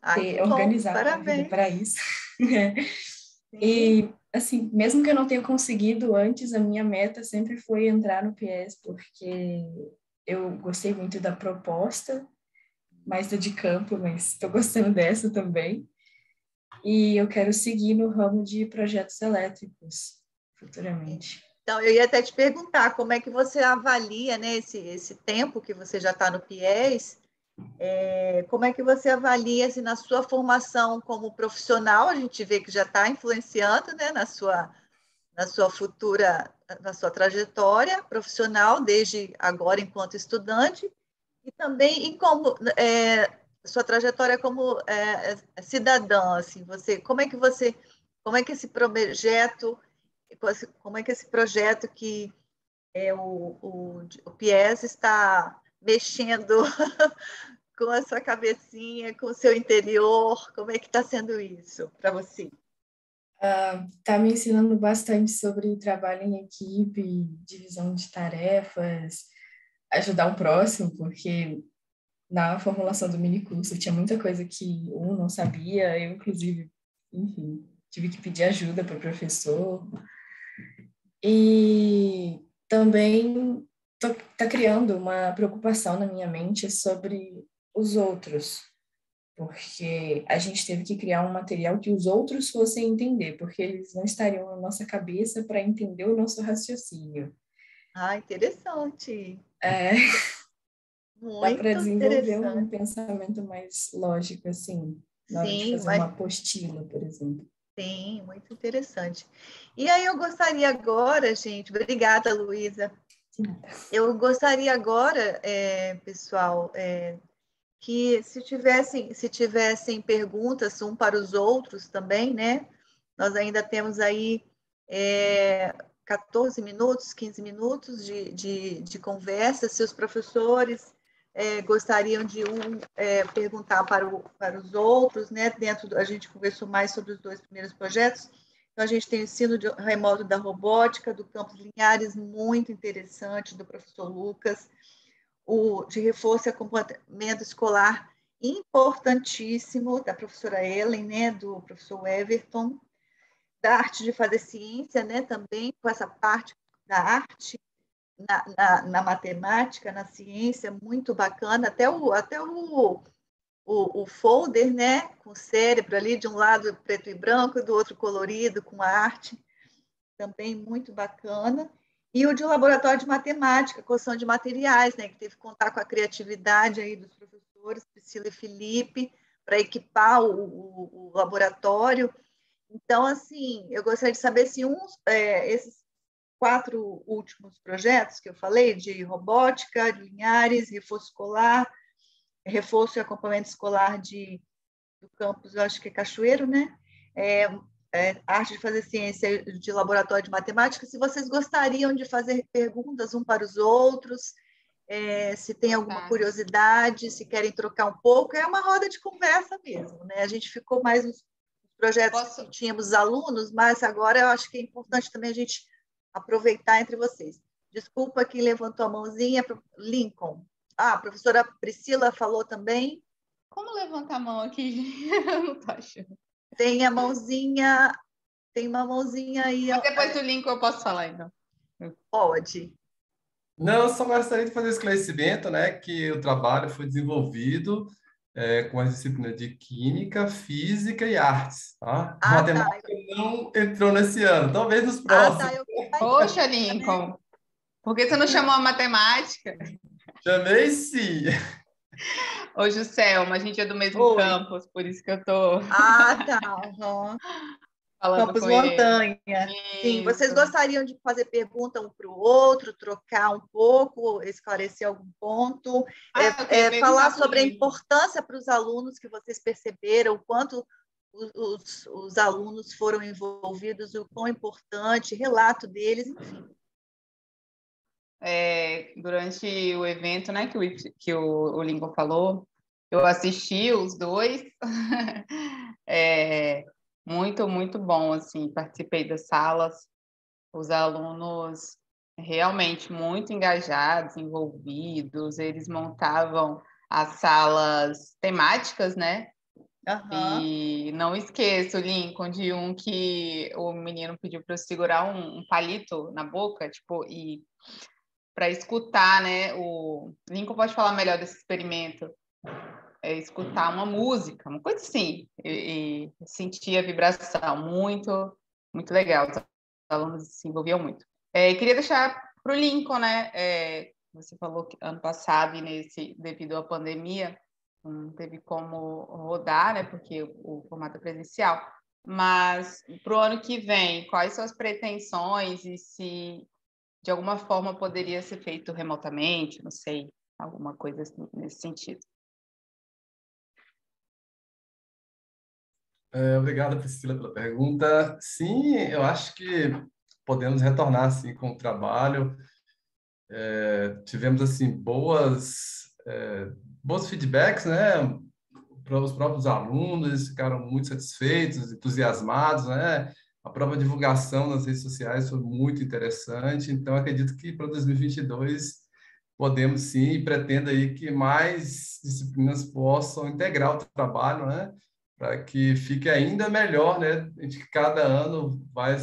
Ai, ter organizado para isso. e, assim, mesmo que eu não tenha conseguido antes, a minha meta sempre foi entrar no PS, porque eu gostei muito da proposta, mais da de campo, mas estou gostando dessa também. E eu quero seguir no ramo de projetos elétricos futuramente. Então, eu ia até te perguntar como é que você avalia né, esse, esse tempo que você já está no PIES, é, como é que você avalia assim, na sua formação como profissional, a gente vê que já está influenciando né, na, sua, na sua futura, na sua trajetória profissional, desde agora enquanto estudante, e também em como é, sua trajetória como é, cidadã, assim, você, como é que você, como é que esse projeto como é que esse projeto que é, o, o, o Pies está mexendo com a sua cabecinha, com o seu interior, como é que está sendo isso para você? Está uh, me ensinando bastante sobre trabalho em equipe, divisão de tarefas, ajudar o próximo, porque na formulação do mini curso tinha muita coisa que um não sabia, eu inclusive, enfim, tive que pedir ajuda para o professor. E também está criando uma preocupação na minha mente sobre os outros, porque a gente teve que criar um material que os outros fossem entender, porque eles não estariam na nossa cabeça para entender o nosso raciocínio. Ah, interessante. É. Muito Dá para desenvolver um pensamento mais lógico, assim, na hora Sim, de fazer mas... uma apostila, por exemplo. Sim, muito interessante. E aí eu gostaria agora, gente, obrigada, Luísa. Eu gostaria agora, é, pessoal, é, que se tivessem, se tivessem perguntas um para os outros também, né? Nós ainda temos aí é, 14 minutos, 15 minutos de, de, de conversa, se os professores é, gostariam de um é, perguntar para, o, para os outros, né? Dentro do, a gente conversou mais sobre os dois primeiros projetos. Então a gente tem o ensino de, remoto da robótica do Campos Linhares, muito interessante, do professor Lucas, o de reforço e acompanhamento escolar importantíssimo da professora Ellen, né? Do professor Everton, da arte de fazer ciência, né? Também com essa parte da arte na, na, na, matemática, na ciência, muito bacana, até o, até o, o, o, folder, né, com o cérebro ali, de um lado preto e branco, do outro colorido, com arte. também muito bacana. E o de laboratório de matemática, construção de materiais, né, que teve que contar com a criatividade aí dos professores, Priscila e Felipe, para equipar o, o, o, laboratório. Então, assim, eu gostaria de saber se uns, é, esses quatro últimos projetos que eu falei, de robótica, de Linhares, reforço escolar, reforço e acompanhamento escolar de, do campus, eu acho que é Cachoeiro, né? É, é, arte de fazer ciência de laboratório de matemática, se vocês gostariam de fazer perguntas um para os outros, é, se tem alguma curiosidade, se querem trocar um pouco, é uma roda de conversa mesmo, né? A gente ficou mais nos projetos Posso... que tínhamos alunos, mas agora eu acho que é importante também a gente aproveitar entre vocês. Desculpa que levantou a mãozinha, Lincoln. Ah, a professora Priscila falou também. Como levantar a mão aqui? não tô achando. Tem a mãozinha, tem uma mãozinha aí. Mas depois do Lincoln eu posso falar, então. Pode. Não, eu só gostaria de fazer esclarecimento, né, que o trabalho foi desenvolvido é, com as disciplinas de Química, Física e Artes. Tá? Ah, Matemática tá. não entrou nesse ano, talvez nos próximos. Ah, tá, eu... Poxa, Lincoln, por que você não chamou a matemática? Chamei sim. Ô, Juscelma, a gente é do mesmo Oi. campus, por isso que eu tô... Ah, tá. Uhum. Campos Montanha. Sim, vocês gostariam de fazer pergunta um para o outro, trocar um pouco, esclarecer algum ponto, ah, é, é, falar sobre a importância para os alunos que vocês perceberam, o quanto os, os, os, alunos foram envolvidos, o quão importante, relato deles, enfim. É, durante o evento, né, que o, que o, o Lincoln falou, eu assisti os dois. é, muito, muito bom, assim, participei das salas, os alunos realmente muito engajados, envolvidos, eles montavam as salas temáticas, né? Uhum. E não esqueço, Lincoln, de um que o menino pediu para eu segurar um, um, palito na boca, tipo, e para escutar, né? O Lincoln pode falar melhor desse experimento escutar uma música, uma coisa assim, e, e sentir a vibração, muito, muito legal. Os alunos se envolviam muito. É, queria deixar para o Lincoln, né? É, você falou que ano passado, e nesse, devido à pandemia, não teve como rodar, né? Porque o, o formato é presencial. Mas para o ano que vem, quais são as pretensões e se de alguma forma poderia ser feito remotamente, não sei, alguma coisa assim, nesse sentido. É, obrigado, Priscila, pela pergunta. Sim, eu acho que podemos retornar assim com o trabalho. É, tivemos assim boas é, bons feedbacks, né? Para os próprios alunos, ficaram muito satisfeitos, entusiasmados, né? A própria divulgação nas redes sociais foi muito interessante. Então, acredito que para 2022 podemos sim e pretendo aí que mais disciplinas possam integrar o trabalho, né? Para que fique ainda melhor, né? A gente cada ano vai,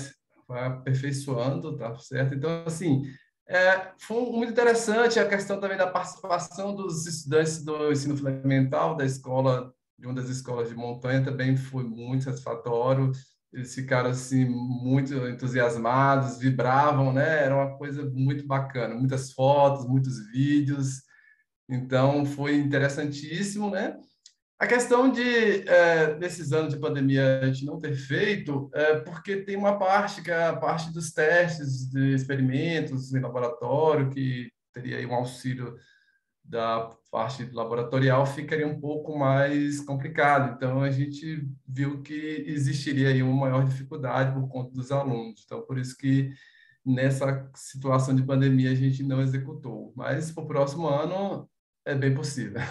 vai aperfeiçoando, tá certo? Então, assim, é, foi muito interessante a questão também da participação dos estudantes do ensino fundamental da escola, de uma das escolas de montanha, também foi muito satisfatório. Eles ficaram, assim, muito entusiasmados, vibravam, né? Era uma coisa muito bacana, muitas fotos, muitos vídeos. Então, foi interessantíssimo, né? A questão de, é, desses anos de pandemia, a gente não ter feito, é porque tem uma parte, que é a parte dos testes, de experimentos em laboratório, que teria aí um auxílio da parte laboratorial, ficaria um pouco mais complicado. Então, a gente viu que existiria aí uma maior dificuldade por conta dos alunos. Então, por isso que nessa situação de pandemia a gente não executou. Mas para o próximo ano é bem possível.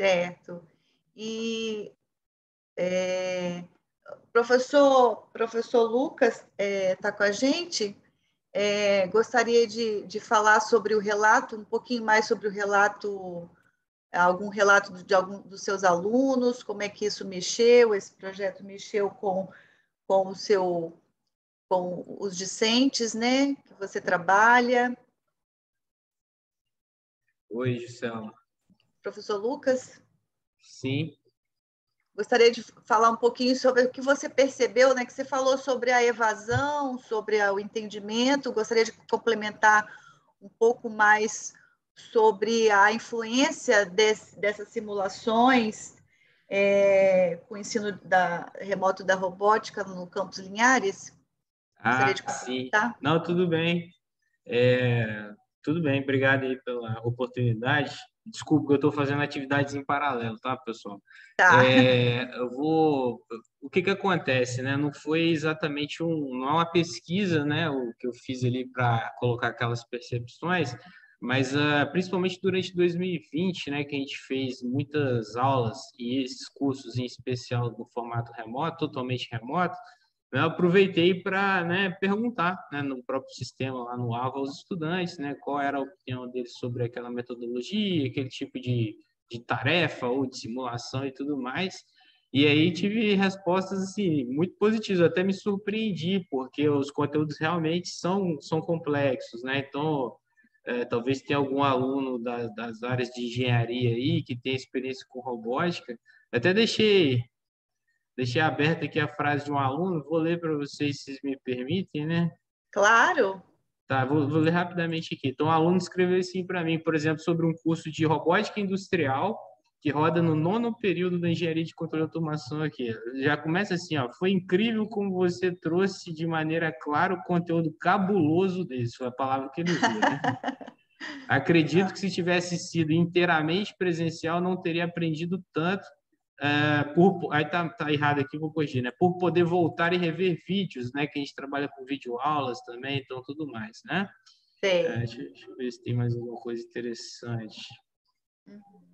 Certo. E é, professor, professor Lucas está é, tá com a gente. É, gostaria de, de falar sobre o relato, um pouquinho mais sobre o relato, algum relato de algum dos seus alunos, como é que isso mexeu, esse projeto mexeu com, com o seu com os discentes, né, que você trabalha. Oi, Gisela. Professor Lucas? Sim. gostaria de falar um pouquinho sobre o que você percebeu, né? Que você falou sobre a evasão, sobre o entendimento. Gostaria de complementar um pouco mais sobre a influência desse, dessas simulações é, com o ensino da, remoto da robótica no campus Linhares. Gostaria ah, sim. Não, tudo bem. É, tudo bem, obrigado aí pela oportunidade. Desculpa que eu estou fazendo atividades em paralelo, tá, pessoal? Tá. É, eu vou. O que que acontece, né? Não foi exatamente um, não é uma pesquisa, né? O que eu fiz ali para colocar aquelas percepções, mas uh, principalmente durante 2020, né, que a gente fez muitas aulas e esses cursos em especial no formato remoto, totalmente remoto, eu aproveitei para né, perguntar né, no próprio sistema lá no AVA aos estudantes né, qual era a opinião deles sobre aquela metodologia, aquele tipo de, de tarefa ou de simulação e tudo mais. E aí tive respostas assim muito positivas, até me surpreendi porque os conteúdos realmente são são complexos, né? Então é, talvez tenha algum aluno da, das áreas de engenharia aí que tem experiência com robótica. Até deixei Deixei aberta aqui a frase de um aluno, vou ler para vocês, se me permitem, né? Claro. Tá, vou, vou ler rapidamente aqui. Então, um aluno escreveu assim para mim, por exemplo, sobre um curso de robótica industrial que roda no nono período da engenharia de controle e automação aqui. Já começa assim, ó. Foi incrível como você trouxe de maneira clara o conteúdo cabuloso desse, foi a palavra que ele usou, né? Acredito que se tivesse sido inteiramente presencial, não teria aprendido tanto é, por, aí tá, tá, errado aqui, vou corrigir, né? Por poder voltar e rever vídeos, né? Que a gente trabalha com vídeo aulas também, então tudo mais, né? Sim. É, deixa, deixa, eu ver se tem mais alguma coisa interessante. Uhum.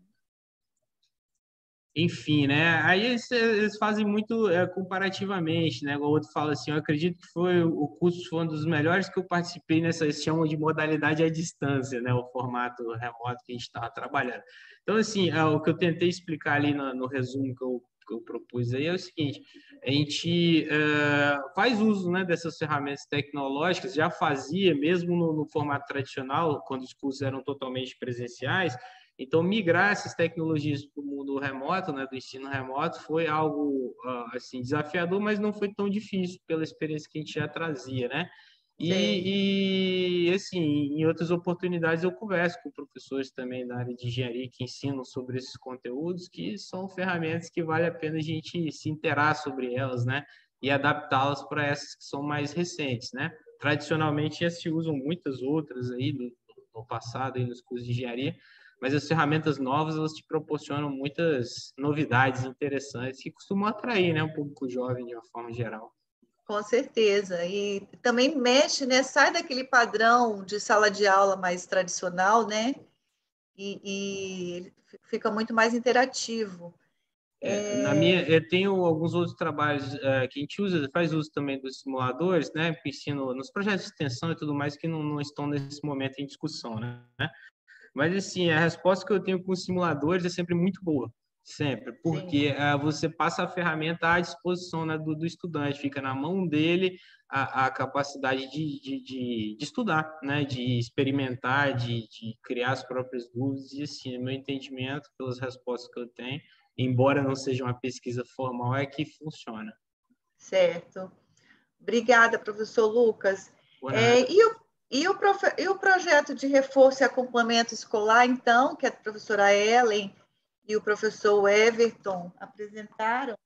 Enfim, né? Aí eles, eles fazem muito é, comparativamente, né? O outro fala assim, eu acredito que foi o curso foi um dos melhores que eu participei nessa, chamam de modalidade à distância, né? O formato remoto que a gente estava trabalhando. Então, assim, é, o que eu tentei explicar ali no, no resumo que eu, que eu, propus aí é o seguinte: a gente é, faz uso né, dessas ferramentas tecnológicas, já fazia, mesmo no, no formato tradicional, quando os cursos eram totalmente presenciais. Então, migrar essas tecnologias para o mundo remoto, né, do ensino remoto, foi algo ah, assim desafiador, mas não foi tão difícil pela experiência que a gente já trazia, né? E, e, assim, em outras oportunidades eu converso com professores também da área de engenharia que ensinam sobre esses conteúdos, que são ferramentas que vale a pena a gente se interar sobre elas, né? E adaptá-las para essas que são mais recentes, né? Tradicionalmente já se usam muitas outras aí no, no passado aí nos cursos de engenharia, mas as ferramentas novas elas te proporcionam muitas novidades interessantes que costumam atrair, né, um público jovem de uma forma geral. Com certeza. E também mexe, né? Sai daquele padrão de sala de aula mais tradicional, né? E, e fica muito mais interativo. É, na minha, eu tenho alguns outros trabalhos é, que a gente usa, faz uso também dos simuladores, né? Ensino nos projetos de extensão e tudo mais que não, não estão nesse momento em discussão, né? Mas assim, a resposta que eu tenho com os simuladores é sempre muito boa. Sempre, porque uh, você passa a ferramenta à disposição né, do, do, estudante, fica na mão dele a, a capacidade de, de, de, de, estudar, né, de experimentar, de, de criar as próprias dúvidas, e assim, meu entendimento, pelas respostas que eu tenho, embora não seja uma pesquisa formal, é que funciona. Certo. Obrigada, professor Lucas. É, e, o, e, o profe, e o projeto de reforço e acompanhamento escolar, então, que a professora Ellen e o professor Everton apresentaram,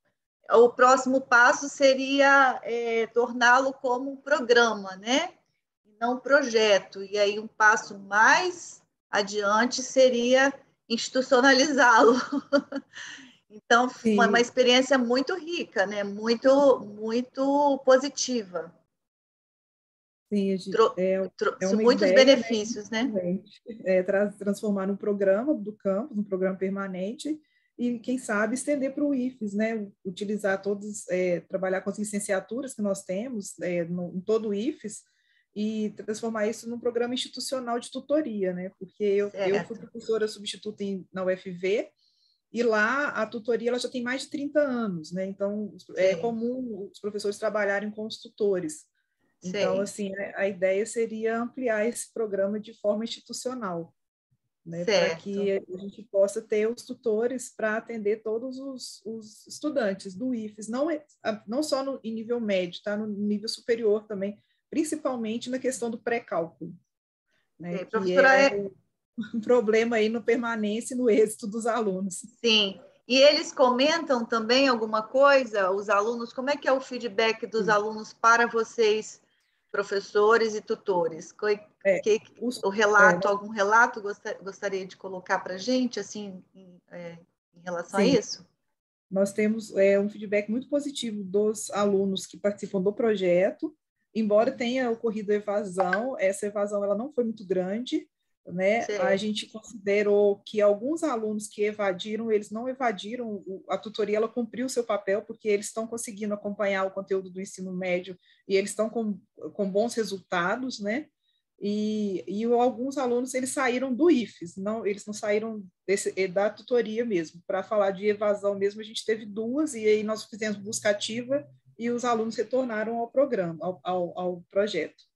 o próximo passo seria é, torná-lo como um programa, né? Não um projeto. E aí um passo mais adiante seria institucionalizá-lo. então, foi uma, uma experiência muito rica, né? Muito, muito positiva. Sim, gente, é, é muitos ideia, benefícios, né? né? É, transformar num programa do campus, um programa permanente, e quem sabe estender para o IFES, né? Utilizar todos, é, trabalhar com as licenciaturas que nós temos é, no, em todo o IFES e transformar isso num programa institucional de tutoria, né? Porque eu, eu fui professora substituta em, na UFV e lá a tutoria ela já tem mais de 30 anos, né? Então é comum os professores trabalharem com os tutores. Então, Sei. assim, a, a, ideia seria ampliar esse programa de forma institucional. né, para que a gente possa ter os tutores para atender todos os, os, estudantes do IFES, não, é, não só no, em nível médio, tá? no nível superior também, principalmente na questão do pré-cálculo. Né, é, professora, é, é um problema aí no permanência e no êxito dos alunos. Sim, e eles comentam também alguma coisa, os alunos, como é que é o feedback dos Sim. alunos para vocês professores e tutores. É, que, os, o relato, é, algum relato gostaria de colocar para a gente, assim, em, é, em relação sim. a isso? Nós temos é, um feedback muito positivo dos alunos que participam do projeto, embora tenha ocorrido evasão, essa evasão ela não foi muito grande, né? A gente considerou que alguns alunos que evadiram, eles não evadiram, a tutoria ela cumpriu o seu papel, porque eles estão conseguindo acompanhar o conteúdo do ensino médio e eles estão com, com bons resultados, né? E, e alguns alunos eles saíram do IFES, não, eles não saíram desse, eh, da tutoria mesmo. Para falar de evasão mesmo, a gente teve duas, e aí nós fizemos busca ativa e os alunos retornaram ao programa, ao, ao, ao projeto.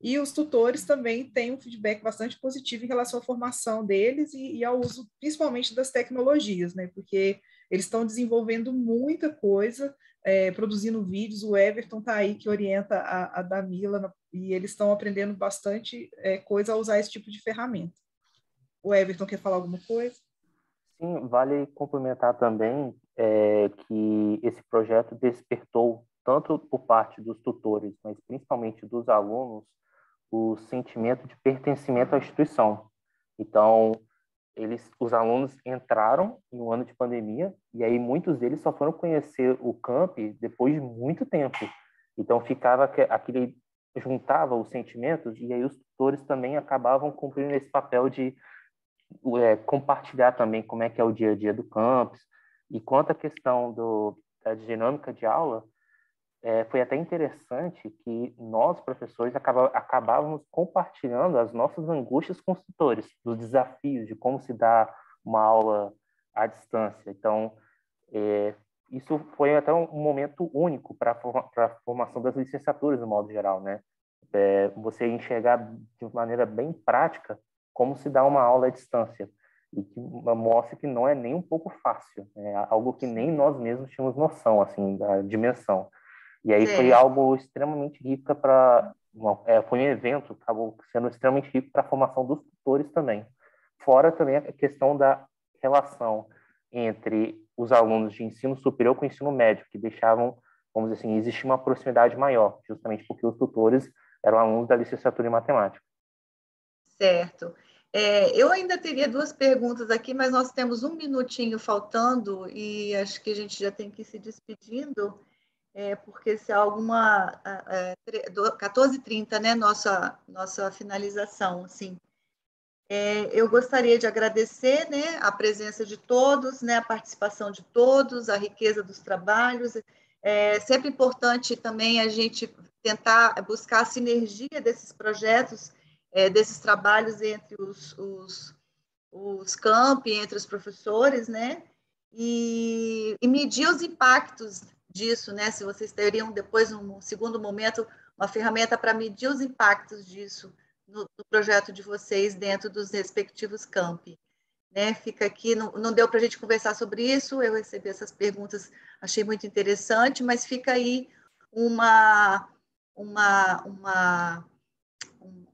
E os tutores também têm um feedback bastante positivo em relação à formação deles e, e ao uso, principalmente, das tecnologias, né? Porque eles estão desenvolvendo muita coisa, é, produzindo vídeos. O Everton está aí que orienta a, a Damila e eles estão aprendendo bastante é, coisa a usar esse tipo de ferramenta. O Everton quer falar alguma coisa? Sim, vale complementar também é, que esse projeto despertou tanto por parte dos tutores, mas principalmente dos alunos, o sentimento de pertencimento à instituição. Então, eles, os alunos entraram em um ano de pandemia e aí muitos deles só foram conhecer o camp depois de muito tempo. Então ficava aquele juntava os sentimentos e aí os tutores também acabavam cumprindo esse papel de é, compartilhar também como é que é o dia a dia do campus. E quanto à questão do, da dinâmica de aula, é, foi até interessante que nós, professores, acabávamos compartilhando as nossas angústias com os tutores, dos desafios de como se dá uma aula à distância. Então, é, isso foi até um momento único para a formação das licenciaturas, no modo geral, né? É, você enxergar de maneira bem prática como se dá uma aula à distância e que mostra que não é nem um pouco fácil, é algo que nem nós mesmos tínhamos noção assim da dimensão. E aí Sim. foi algo extremamente rico para é, foi um evento acabou sendo extremamente rico para a formação dos tutores também. Fora também a questão da relação entre os alunos de ensino superior com o ensino médio, que deixavam, vamos dizer assim, existir uma proximidade maior, justamente porque os tutores eram alunos da licenciatura em matemática. Certo. É, eu ainda teria duas perguntas aqui, mas nós temos um minutinho faltando e acho que a gente já tem que ir se despedindo é, porque se há alguma. É, 14h30, né? Nossa, nossa finalização, assim. É, eu gostaria de agradecer né, a presença de todos, né, a participação de todos, a riqueza dos trabalhos. É sempre importante também a gente tentar buscar a sinergia desses projetos, é, desses trabalhos entre os, os, os campi, entre os professores, né? E, e medir os impactos disso, né? Se vocês teriam depois, um segundo momento, uma ferramenta para medir os impactos disso no, no, projeto de vocês dentro dos respectivos campi. Né? Fica aqui, não, não deu para a gente conversar sobre isso, eu recebi essas perguntas, achei muito interessante, mas fica aí uma, uma, uma um,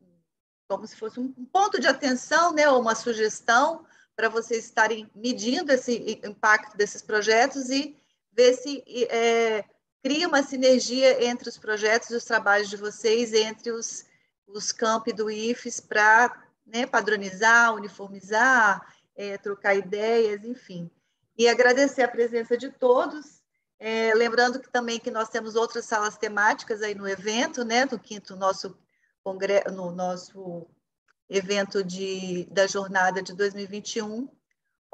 como se fosse um ponto de atenção, né? ou uma sugestão para vocês estarem medindo esse impacto desses projetos e ver se é, cria uma sinergia entre os projetos e os trabalhos de vocês, entre os, os campi do IFES, para né, padronizar, uniformizar, é, trocar ideias, enfim. E agradecer a presença de todos, é, lembrando que também que nós temos outras salas temáticas aí no evento, né, no quinto nosso congresso, no nosso evento de, da jornada de 2021,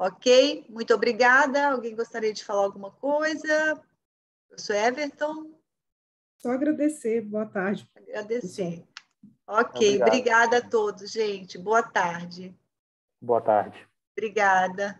Ok? Muito obrigada. Alguém gostaria de falar alguma coisa? Eu sou Everton. Só agradecer. Boa tarde. Agradecer. Ok, Obrigado. obrigada a todos, gente. Boa tarde. Boa tarde. Obrigada.